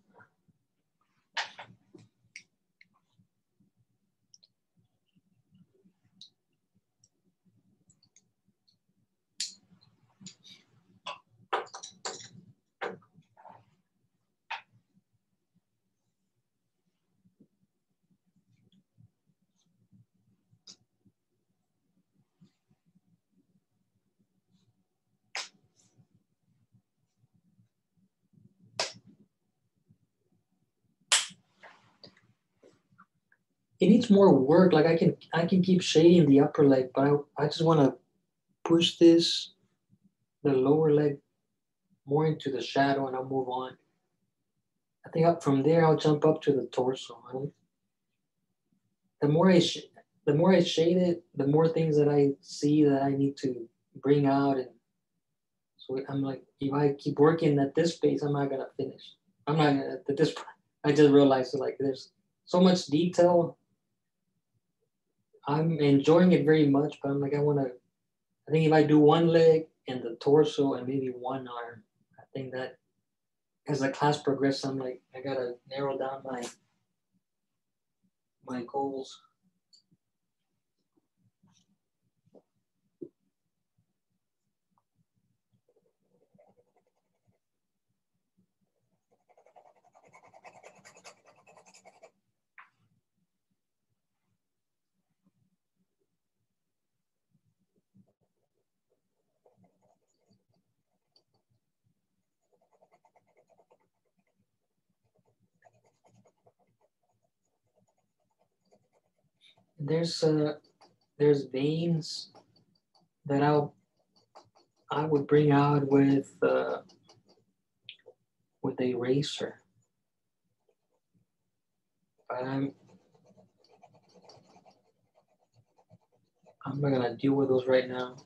It needs more work. Like I can I can keep shading the upper leg, but I, I just want to push this the lower leg more into the shadow and I'll move on. I think up from there I'll jump up to the torso. The more I sh- the more I shade it, the more things that I see that I need to bring out and so I'm like if I keep working at this pace, I'm not gonna finish. I'm not gonna at this point. I just realized like there's so much detail I'm enjoying it very much, but I'm like, I want to, I think if I do one leg and the torso and maybe one arm, I think that as the class progresses, I'm like, I got to narrow down my, my goals. There's uh, there's veins that I'll I would bring out with uh, with a eraser, but I'm I'm not gonna deal with those right now.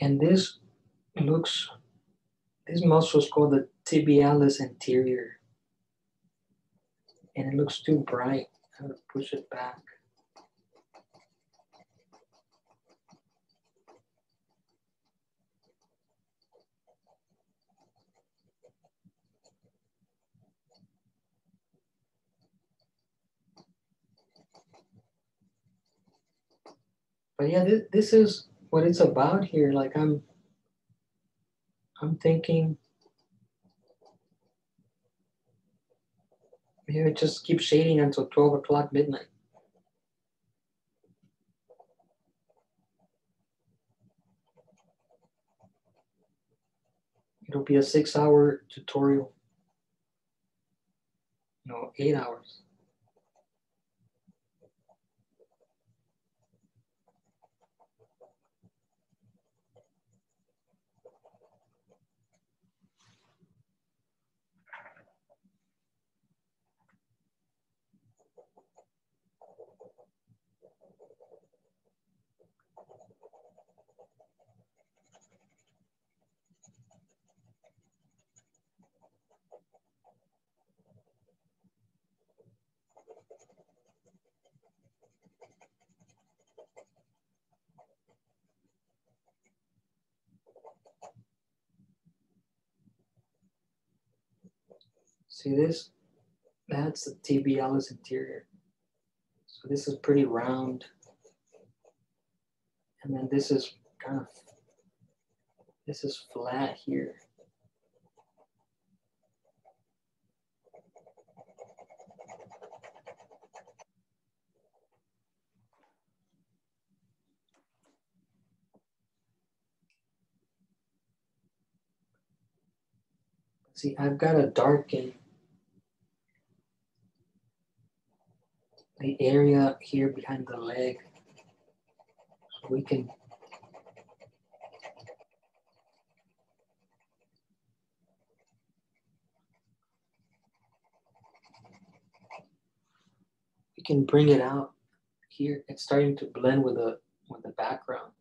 And this looks, this muscle is called the tibialis anterior. And it looks too bright. I'm gonna push it back. But yeah, this, this is what it's about here. Like I'm, I'm thinking maybe just keep shading until 12 o'clock midnight. It'll be a six hour tutorial. No, eight hours. See this? That's the tibialis anterior. So this is pretty round. And then this is kind of, this is flat here. See, I've got to darken the area here behind the leg. So we can we can bring it out here. It's starting to blend with the with the background.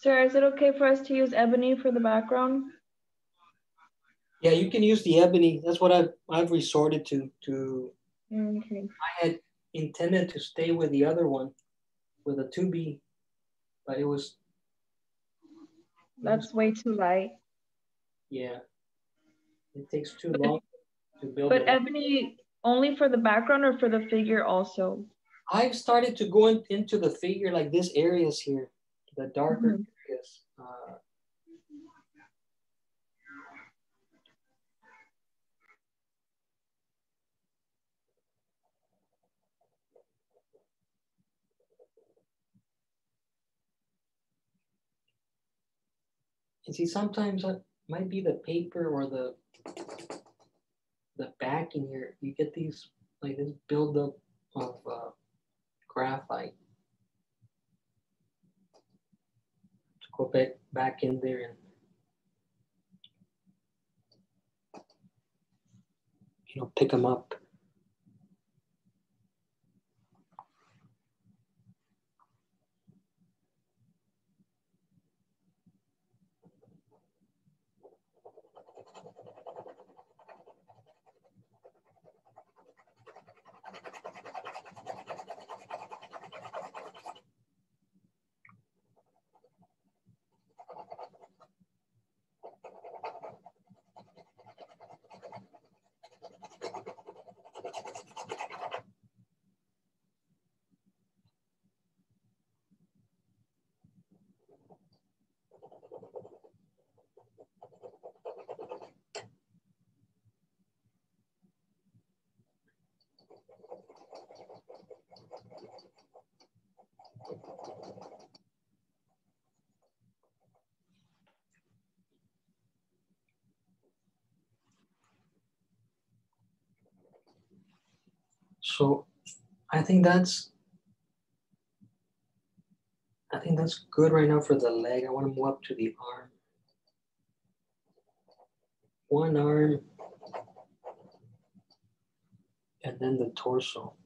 Sir, is it okay for us to use ebony for the background? Yeah, you can use the ebony. That's what I've I've resorted to. To Okay. I had intended to stay with the other one, with a two B, but it was. That's way too light. Yeah. It takes too long to build. But ebony only for the background or for the figure also? I've started to go in, into the figure like this areas here, the darker Mhm. areas. Uh, and see, sometimes it might be the paper or the the backing here. You get these like this buildup of uh, graphite. To go back back in there and you know, pick them up. So I think that's I think that's good right now for the leg. I want to move up to the arm. One arm and then the torso.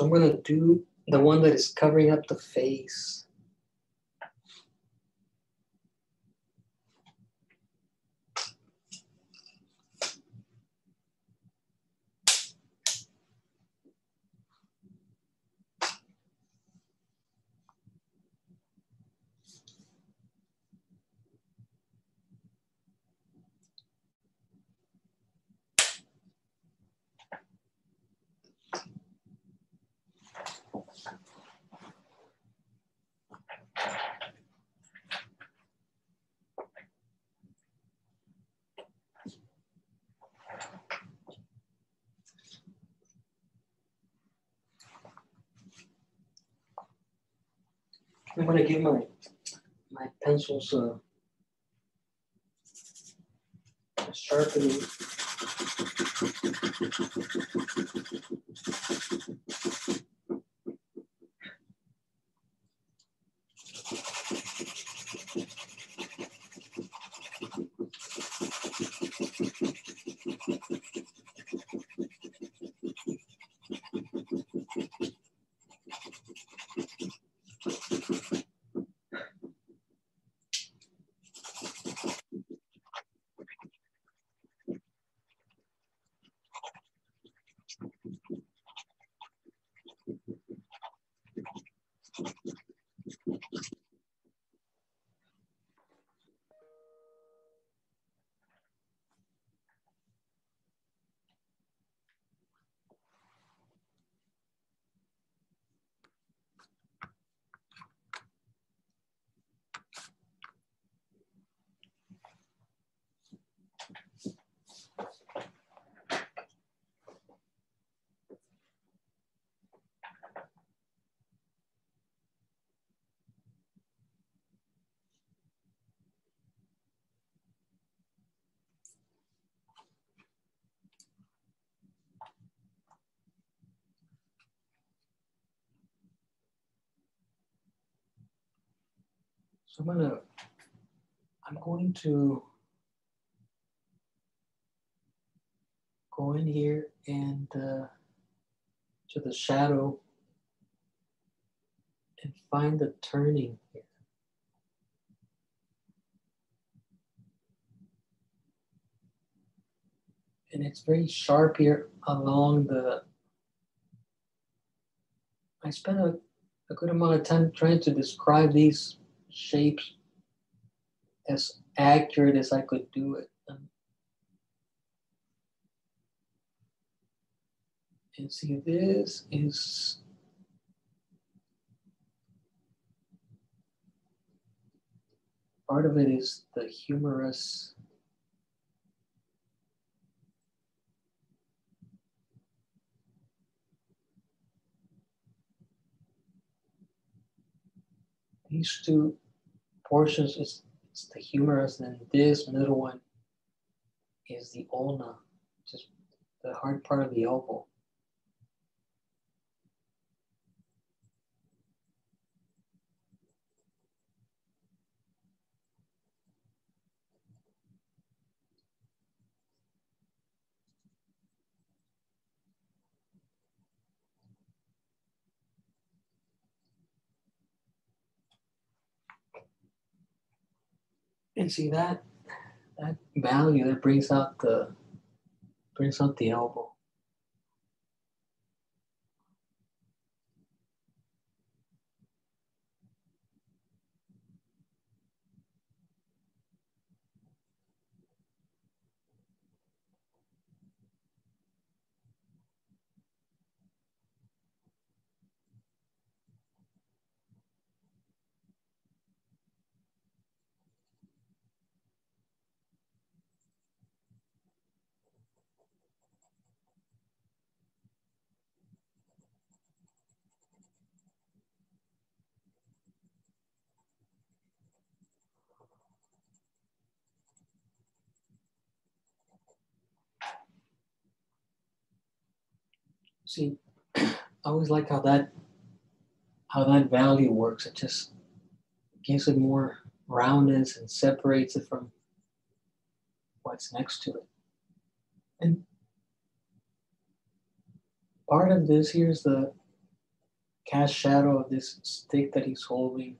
So I'm gonna do the one that is covering up the face. I'm gonna give my my pencils uh, a sharpening. So I'm gonna, I'm going to go in here and uh, to the shadow and find the turning here. And it's very sharp here along the, I spent a, a good amount of time trying to describe these shapes as accurate as I could do it. Um, and see, this is part of it is the humerus. These two portions is it's the humerus, and this middle one is the ulna, just the hard part of the elbow. And see that that value that brings out the brings out the elbow. See, I always like how that how that value works. It just gives it more roundness and separates it from what's next to it. And part of this here is the cast shadow of this stick that he's holding.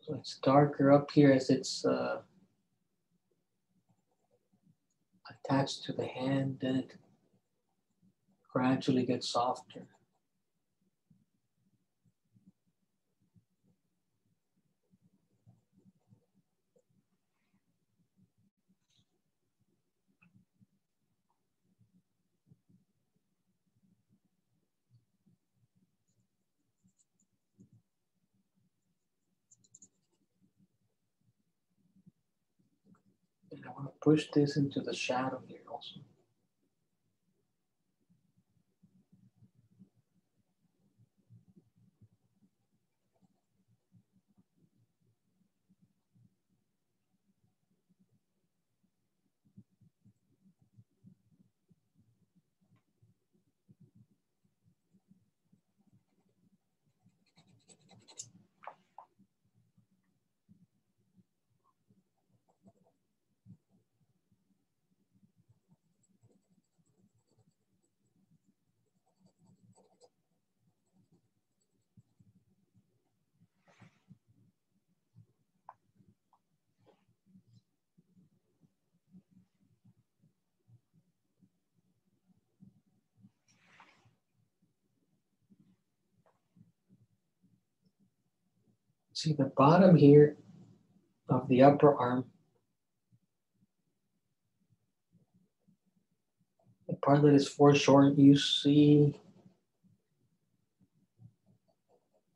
So it's darker up here as it's uh, attached to the hand, then it gradually get softer. And I want to push this into the shadow here also. See the bottom here of the upper arm, the part that is foreshortened, you see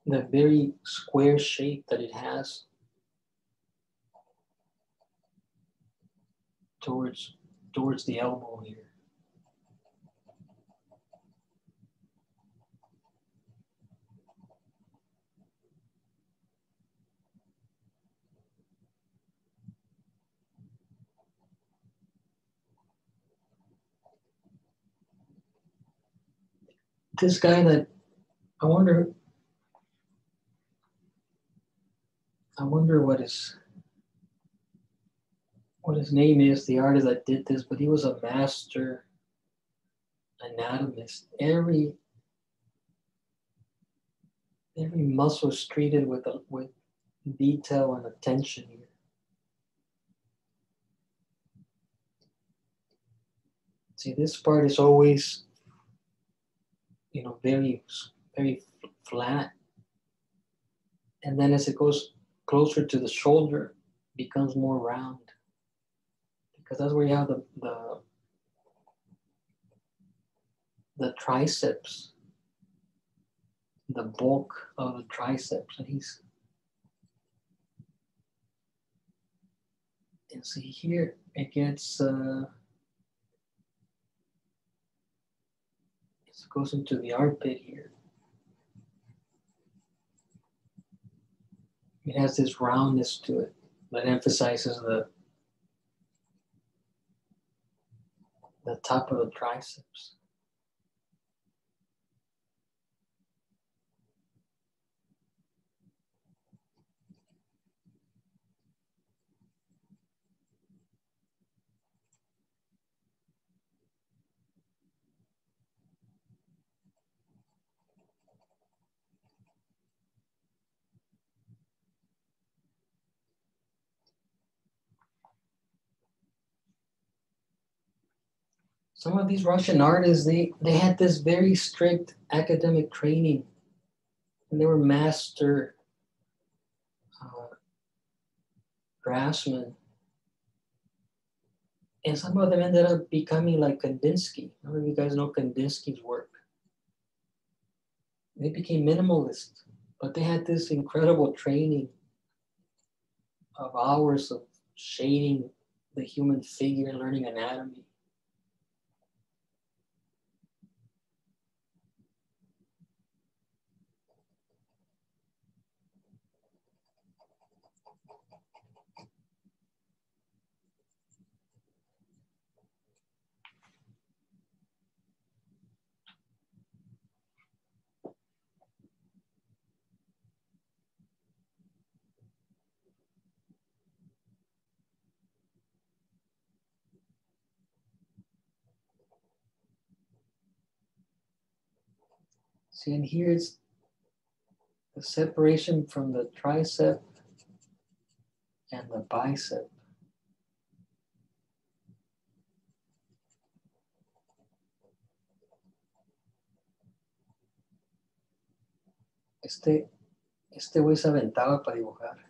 the very square shape that it has towards towards the elbow here. This guy that I wonder I wonder what his what his name is, the artist that did this, but he was a master anatomist. Every every muscle is treated with a, with detail and attention here. See, this part is always you know, very, very flat. And then as it goes closer to the shoulder becomes more round because that's where you have the the, the triceps, the bulk of the triceps, and he's and see here it gets uh, goes into the armpit here. It has this roundness to it that emphasizes the the top of the triceps. Some of these Russian artists, they, they had this very strict academic training and they were master uh, draftsmen. And some of them ended up becoming like Kandinsky. I don't know if you guys know Kandinsky's work. They became minimalist, but they had this incredible training of hours of shading the human figure, learning anatomy. See, and here's the separation from the tricep and the bicep. Este, este güey se aventaba para dibujar.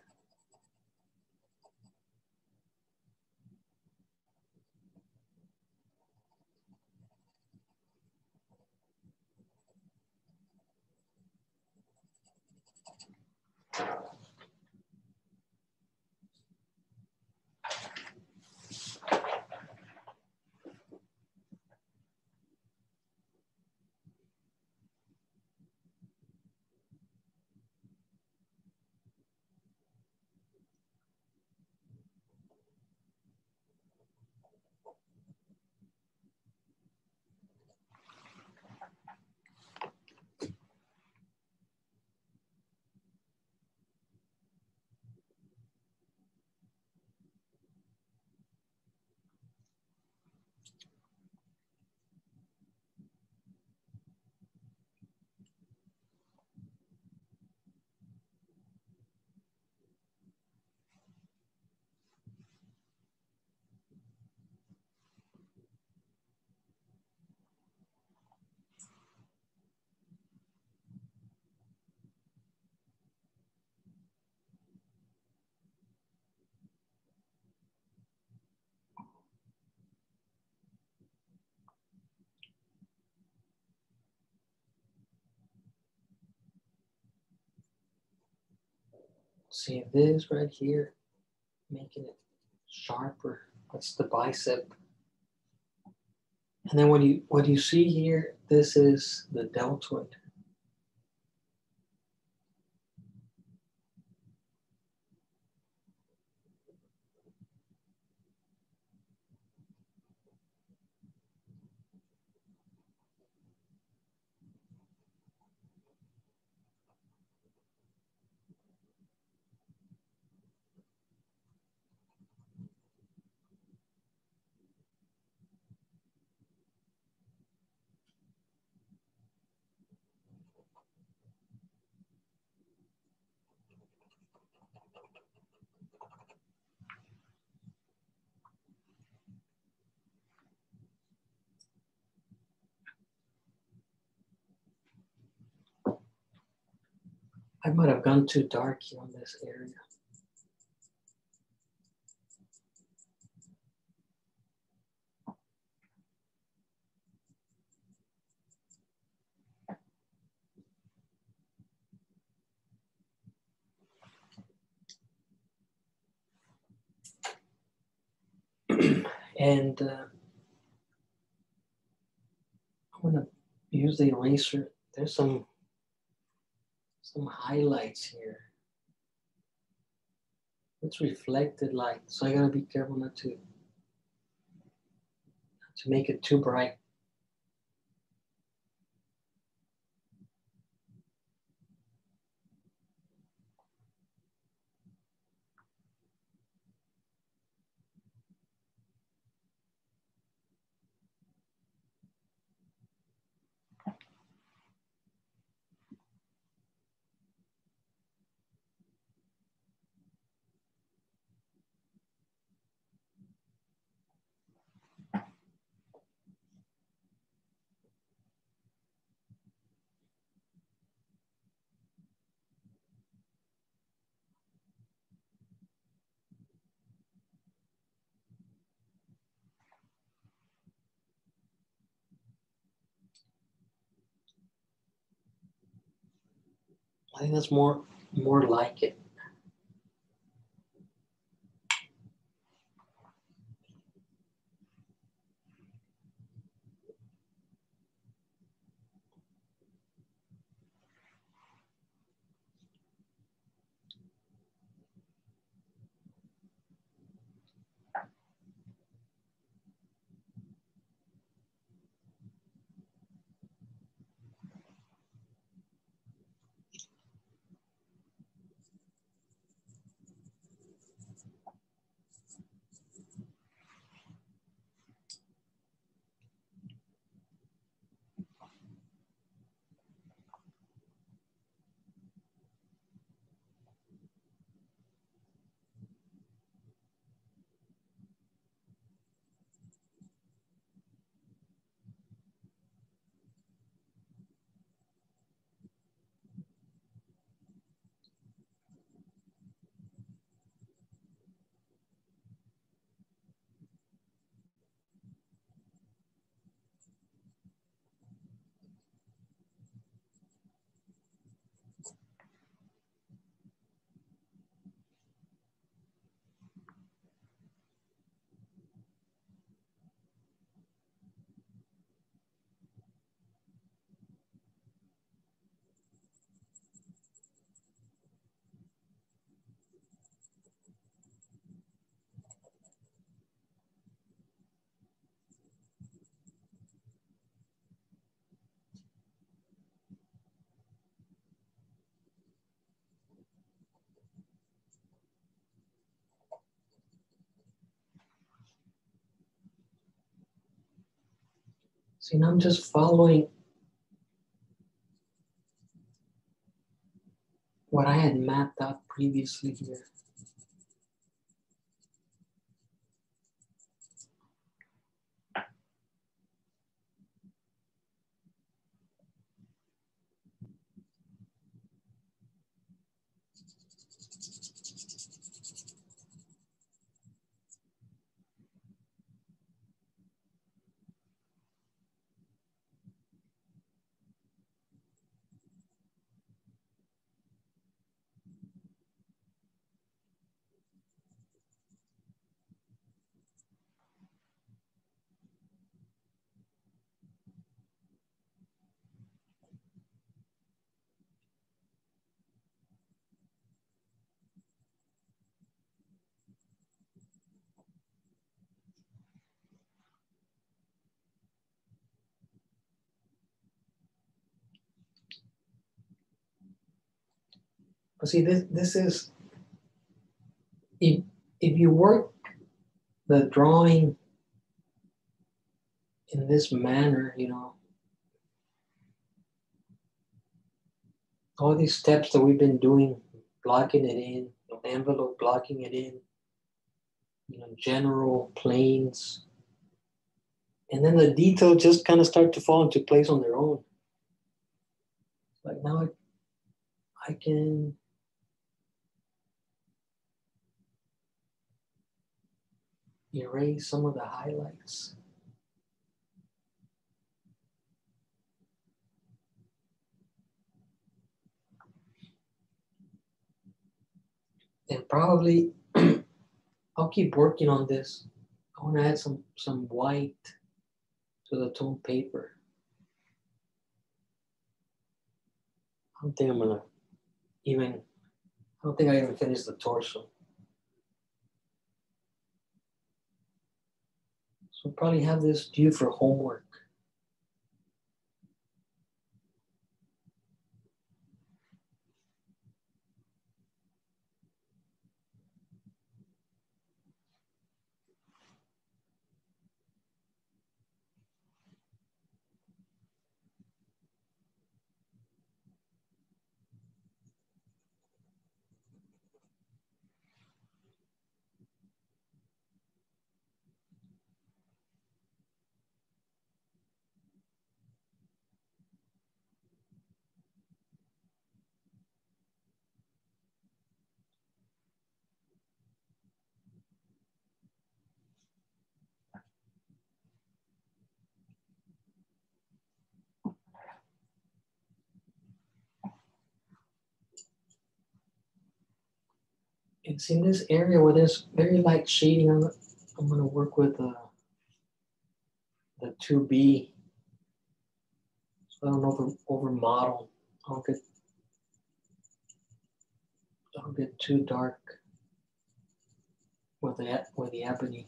See this right here, making it sharper. That's the bicep. And then what you what you see here, this is the deltoid. I might have gone too dark here on this area. and uh, I want to use the eraser. There's some some highlights here. It's reflected light, so I gotta be careful not to not to make it too bright. I think that's more more like it. See, now I'm just following what I had mapped out previously here. But see, this this is if if you work the drawing in this manner, you know, all these steps that we've been doing, blocking it in, envelope blocking it in, you know, general planes, and then the detail just kind of start to fall into place on their own. Like now I, I can erase some of the highlights. And probably I'll keep working on this. I want to add some, some white to the tone paper. I don't think I'm gonna even, I don't think I even finished the torso. So probably have this due for homework. It's in this area where there's very light shading. I'm, I'm going to work with uh, the 2B. So I don't over, over model. I'll get, I'll get too dark with the, with the ebony.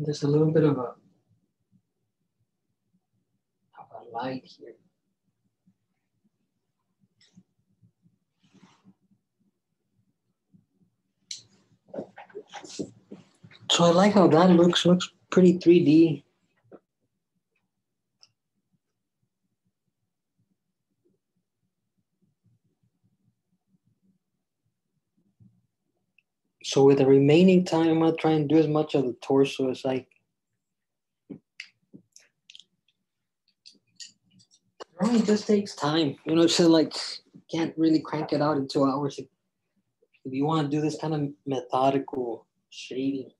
There's a little bit of a, of a light here. So I like how that looks, looks pretty 3D. So with the remaining time, I'm gonna try and do as much of the torso as I Drawing just takes time. You know, so like can't really crank it out in two hours. If, if you want to do this kind of methodical shading.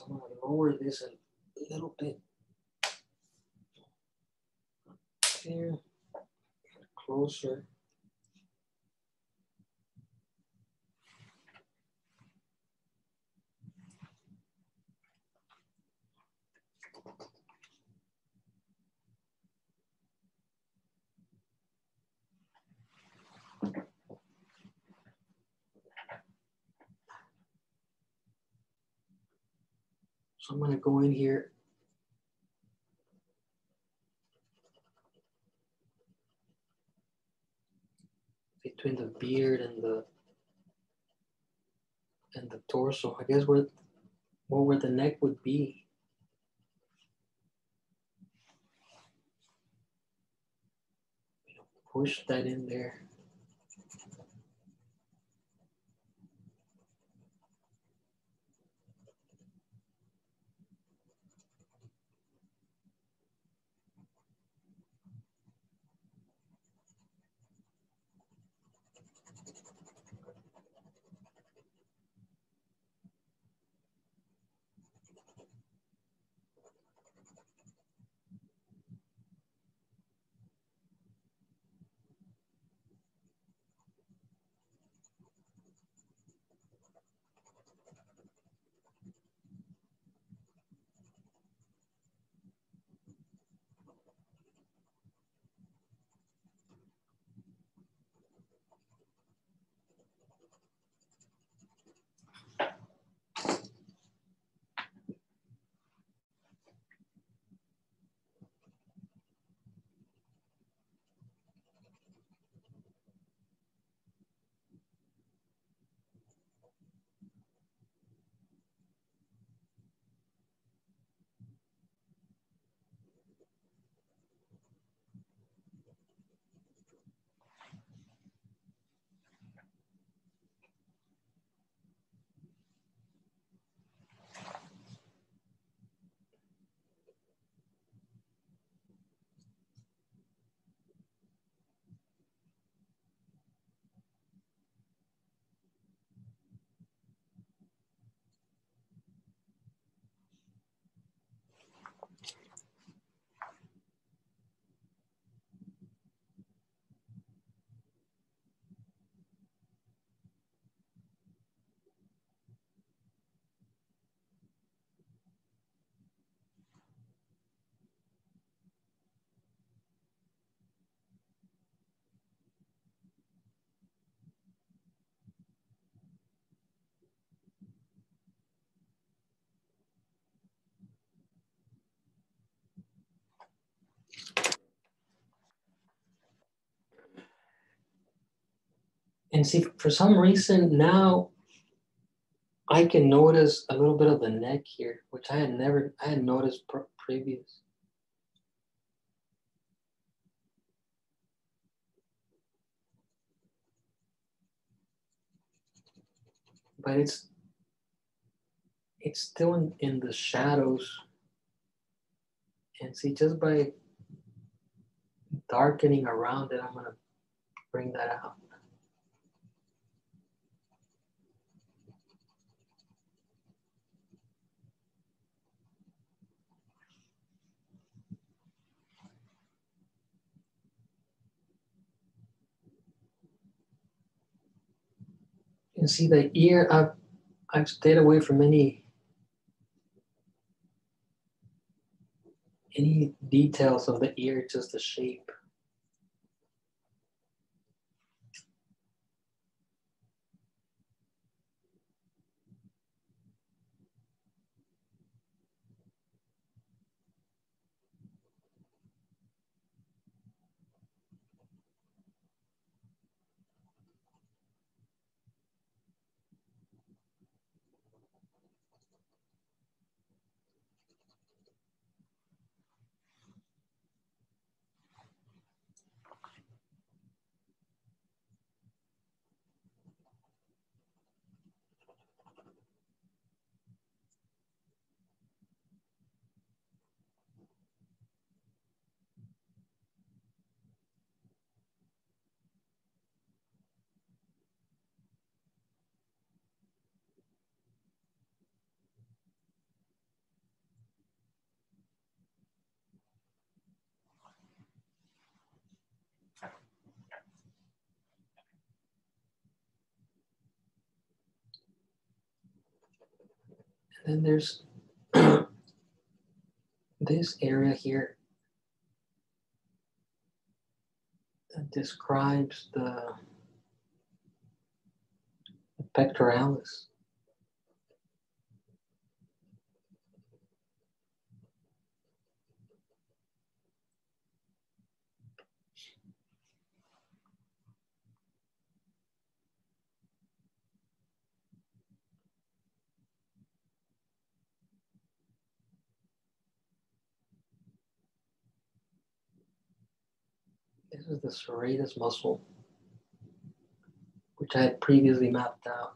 So I'm gonna lower this a little bit. There, closer. So I'm gonna go in here. Between the beard and the and the torso, I guess where what where the neck would be. Push that in there. And see, for some reason now I can notice a little bit of the neck here, which I had never, I had noticed pr previous. But it's, it's still in, in the shadows. And see, just by darkening around it, I'm gonna bring that out. Can see the ear, I've, I've stayed away from any any details of the ear, just the shape. Then there's this area here that describes the, pectoralis. This is the serratus muscle, which I had previously mapped out.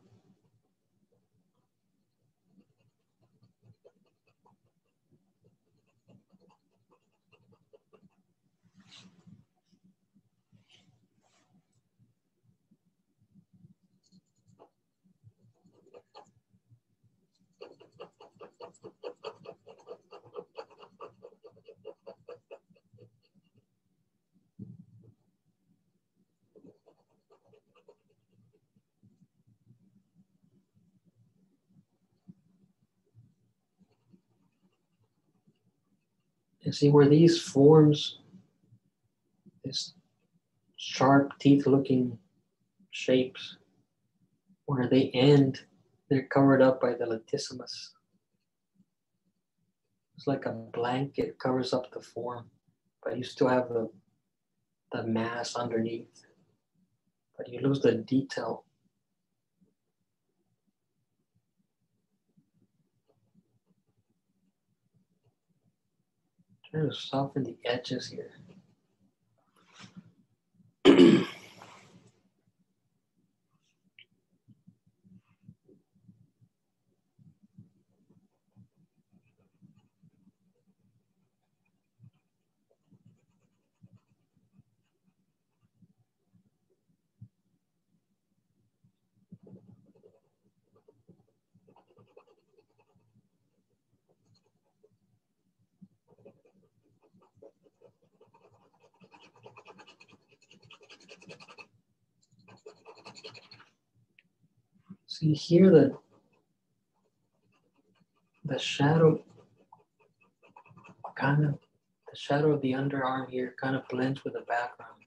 And see where these forms, this sharp teeth looking shapes, where they end, they're covered up by the latissimus. It's like a blanket covers up the form, but you still have the, the mass underneath. But you lose the detail. Try to soften the edges here. See here the the shadow kind of the shadow of the underarm here kind of blends with the background.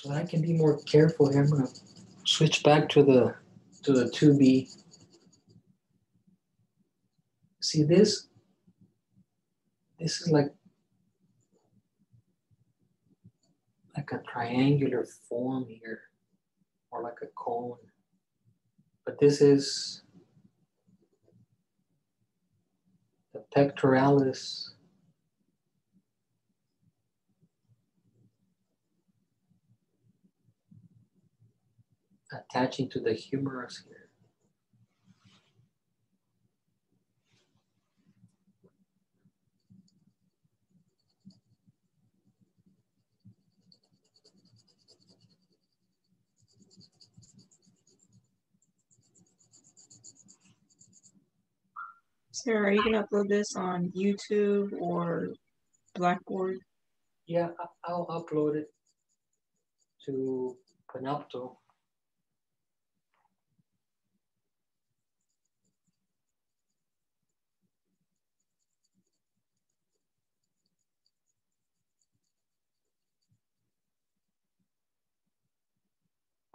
So I can be more careful here, I'm gonna switch back to the to the 2B. See this? This is like like a triangular form here, or like a cone. But this is the pectoralis attaching to the humerus here. Sarah, are you gonna upload this on YouTube or Blackboard? Yeah, I'll upload it to Panopto.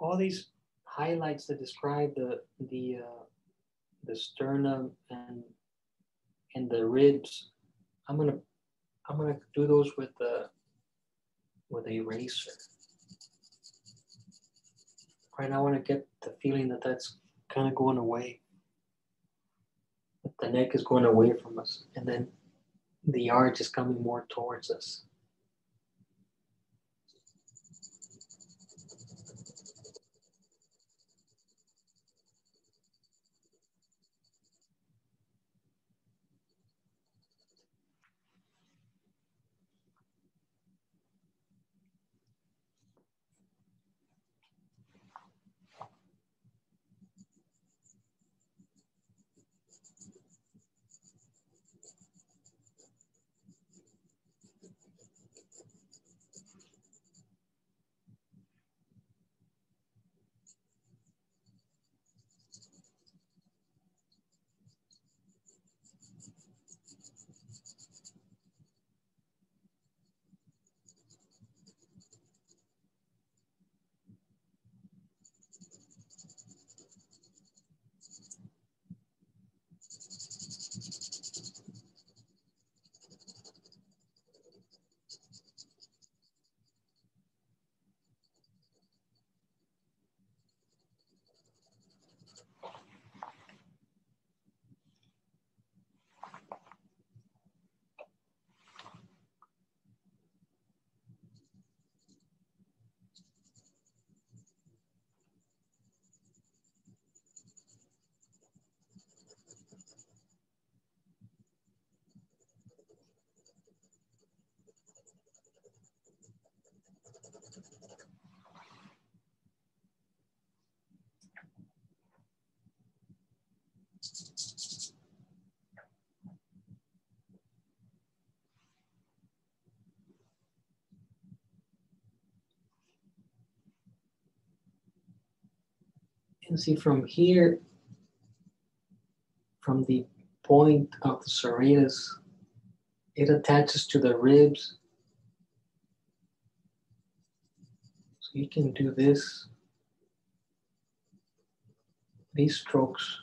All these highlights that describe the the uh, the sternum and and the ribs, I'm gonna I'm gonna do those with the with a eraser. Right now, I want to get the feeling that that's kind of going away. That the neck is going away from us, and then the arch is coming more towards us. And see from here, from the point of the serratus, it attaches to the ribs. So you can do this, these strokes.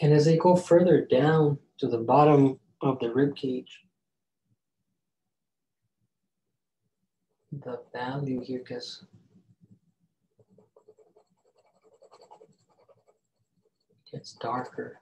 And as they go further down to the bottom of the rib cage, the value here gets gets darker.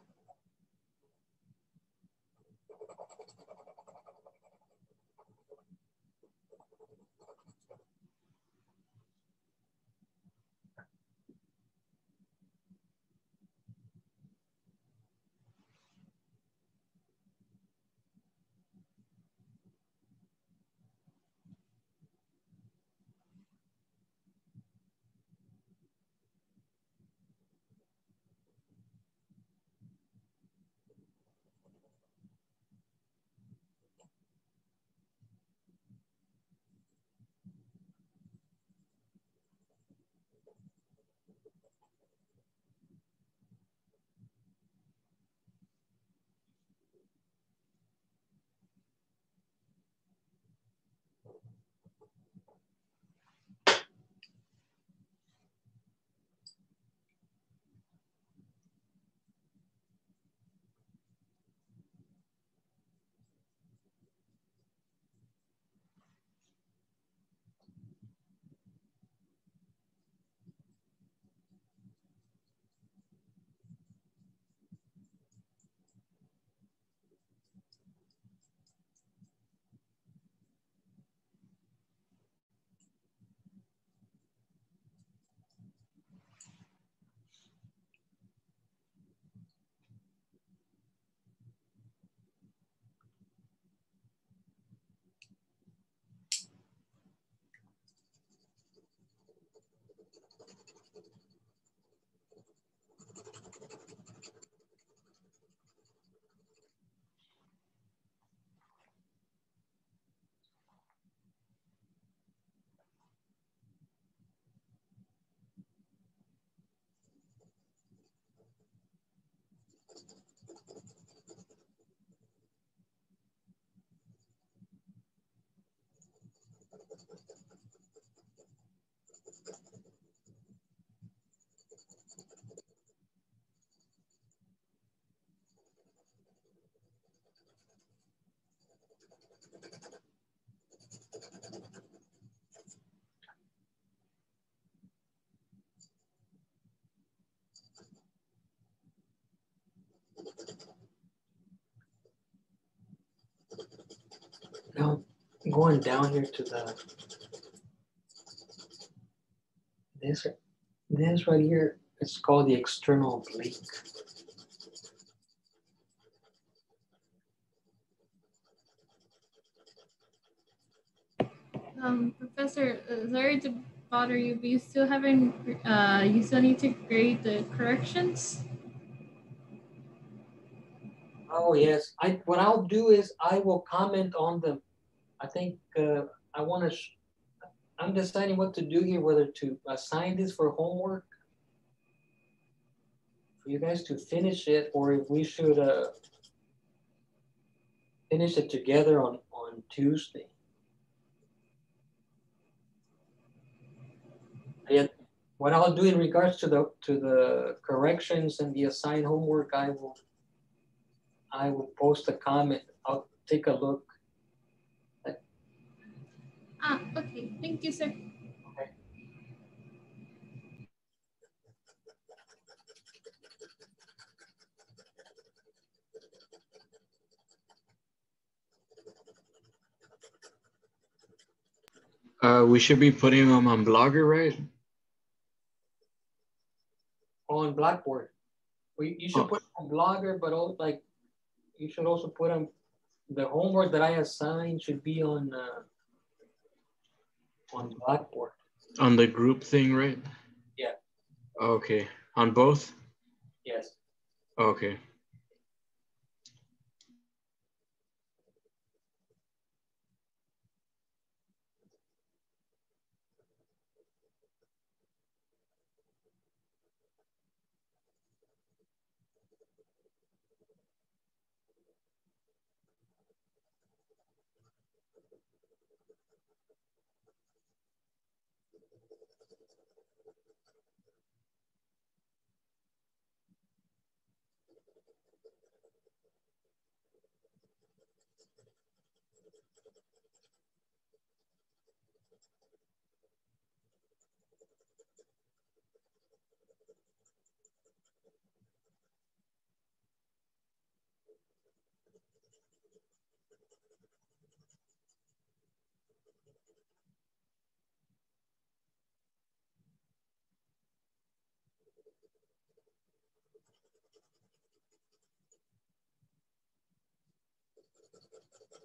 No going down here to the this this right here, it's called the external oblique. Um, Professor, uh, sorry to bother you, but you still haven't, uh, you still need to grade the corrections? Oh yes, I what I'll do is I will comment on them. I think uh, I want to. I'm deciding what to do here, whether to assign this for homework for you guys to finish it, or if we should uh, finish it together on on Tuesday. Yeah, what I'll do in regards to the to the corrections and the assigned homework, I will I will post a comment. I'll take a look. Ah, okay, thank you, sir. Okay. Uh, we should be putting them on Blogger, right? On Blackboard. We, you should Oh. put on Blogger, but also like you should also put on the homework that I assigned should be on uh, on Blackboard. On the group thing, right? Yeah. Okay. On both? Yes. Okay.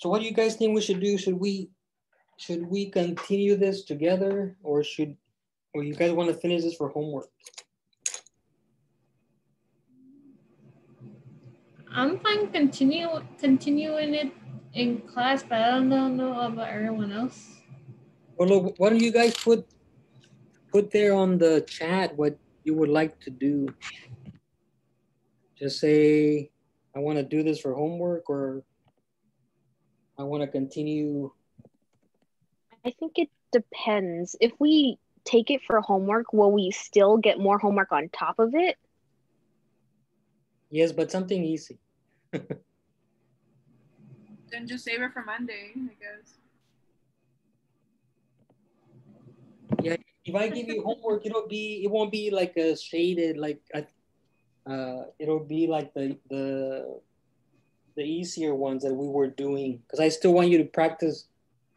So what do you guys think we should do? Should we should we continue this together or should or you guys want to finish this for homework? I'm fine continue continuing it in class, but I don't know, about everyone else. Well, look, why don't you guys put put there on the chat what you would like to do? Just say, I want to do this for homework, or I want to continue. I think it depends. If we take it for homework, will we still get more homework on top of it? Yes, but something easy. Then just save it for Monday, I guess. Yeah, if I give you homework, it'll be it won't be like a shaded like a, uh, it'll be like the the the easier ones that we were doing because I still want you to practice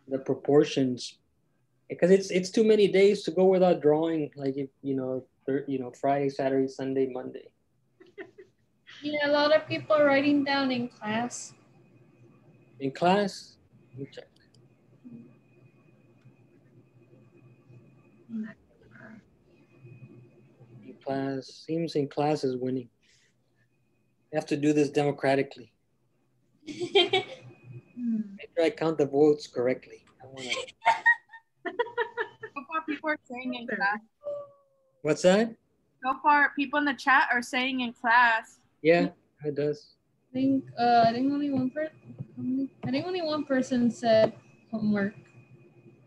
the proportions because it's it's too many days to go without drawing like if you know thir- you know Friday, Saturday, Sunday, Monday. Yeah, a lot of people are writing down in class. In class, let me check. In class seems in class is winning. I have to do this democratically. Hmm. Make sure I count the votes correctly. I wanna... So far, people are saying in class. What's that? So far, people in the chat are saying in class. Yeah, it does. I think uh, I think only one person. I think only one person said homework.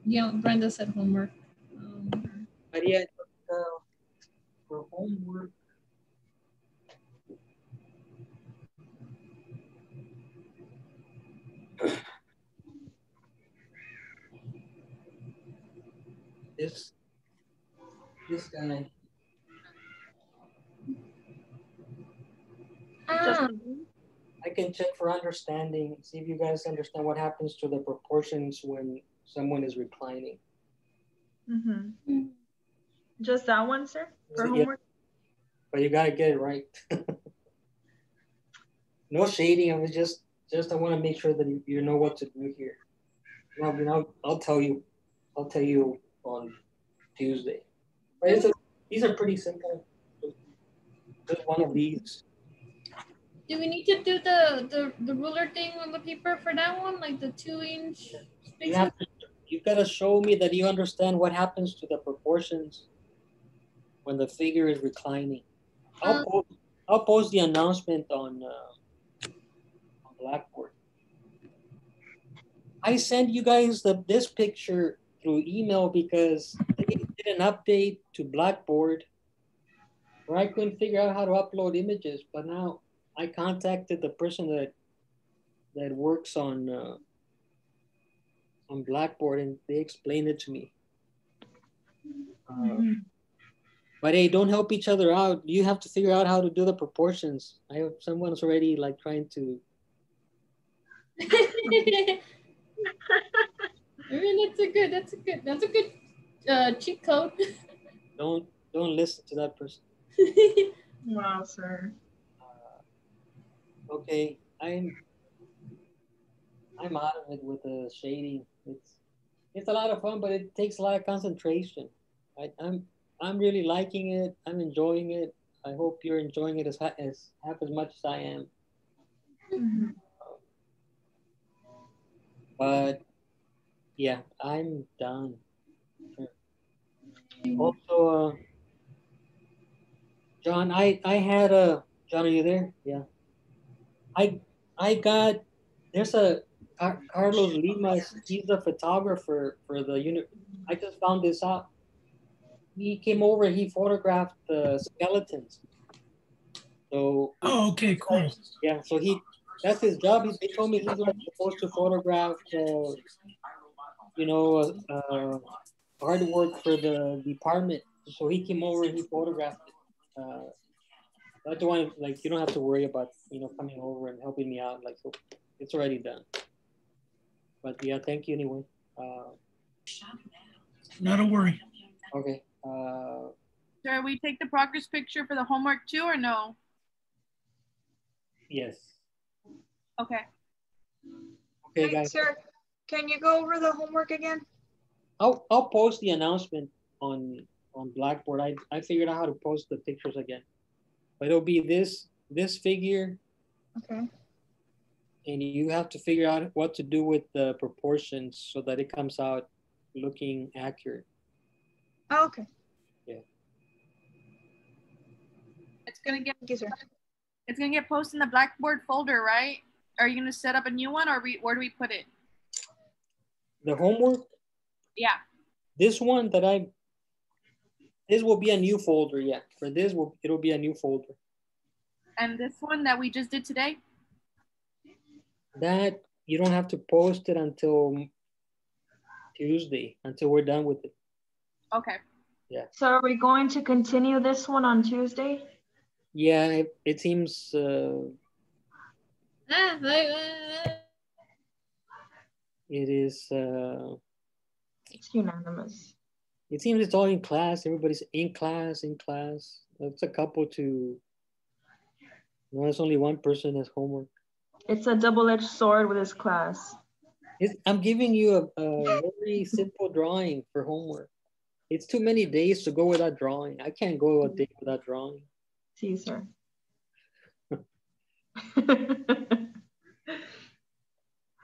Yeah, Brenda said homework. Um, Maria, uh, for homework. This, this guy. ah, I can check for understanding, see if you guys understand what happens to the proportions when someone is reclining. Mm-hmm. Just that one, sir, for So, yeah, homework? but you gotta get it right. no shading. I was just, just I want to make sure that you, you know what to do here. Now, you know, I'll tell you, I'll tell you on Tuesday. It's a, these are pretty simple. Just one of these. do we need to do the, the the ruler thing on the paper for that one, like the two inch You have to, you've gotta show me that you understand what happens to the proportions when the figure is reclining. I'll Uh, post, I'll post the announcement on uh, on Blackboard. I sent you guys the this picture through email because they did an update to Blackboard where I couldn't figure out how to upload images, but now I contacted the person that that works on uh, on Blackboard and they explained it to me. Uh, but hey, don't help each other out. You have to figure out how to do the proportions. I have someone's already like trying to. I mean, that's a good. That's a good. That's a good uh, cheat code. Don't don't listen to that person. Wow, sir. Uh, okay, I'm I'm out of it with the shading. It's it's a lot of fun, but it takes a lot of concentration. I, I'm I'm really liking it. I'm enjoying it. I hope you're enjoying it as ha- as half as much as I am. Mhm. But yeah, I'm done. Also, uh, John, I I had a John. Are you there? Yeah. I I got there's a Carlos Lima. He's a photographer for the unit. I just found this out. He came over. He photographed the skeletons. So Oh, okay, cool. yeah, so he that's his job. He, they told me he's like supposed to photograph, uh, you know, uh, artwork for the department. So he came over and he photographed it. Uh, I don't want like you don't have to worry about you know coming over and helping me out. Like so, it's already done. But yeah, thank you anyway. Uh, Not a worry. okay. Uh, Sir, we take the progress picture for the homework too, or no? yes. Okay. Okay, Hey, guys. Sir, can you go over the homework again? I'll I'll post the announcement on on Blackboard. I I figured out how to post the pictures again. But it'll be this this figure, Okay. and you have to figure out what to do with the proportions so that it comes out looking accurate. Oh, okay. It's gonna get Thank you, sir. it's gonna get posted in the Blackboard folder, right? Are you gonna set up a new one, or we, where do we put it? The homework, Yeah. this one that I this will be a new folder, yeah. For this will it'll be a new folder. And this one that we just did today. That you don't have to post it until Tuesday, until we're done with it. Okay. Yeah. So are we going to continue this one on Tuesday? Yeah, it, it seems uh, like, it is uh, It's unanimous. it seems it's all in class. Everybody's in class, in class. It's a couple to no, it's only one person has homework. It's a double-edged sword with this class. It's, I'm giving you a, a very simple drawing for homework. It's too many days to go without drawing. I can't go a day without drawing. See, you, sir.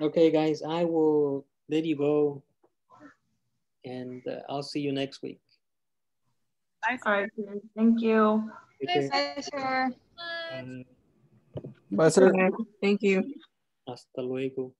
Okay, guys, I will let you go, and uh, I'll see you next week. Bye. All right, thank you. Take care. Bye, sir. Bye. Bye, sir. Thank you. Hasta luego.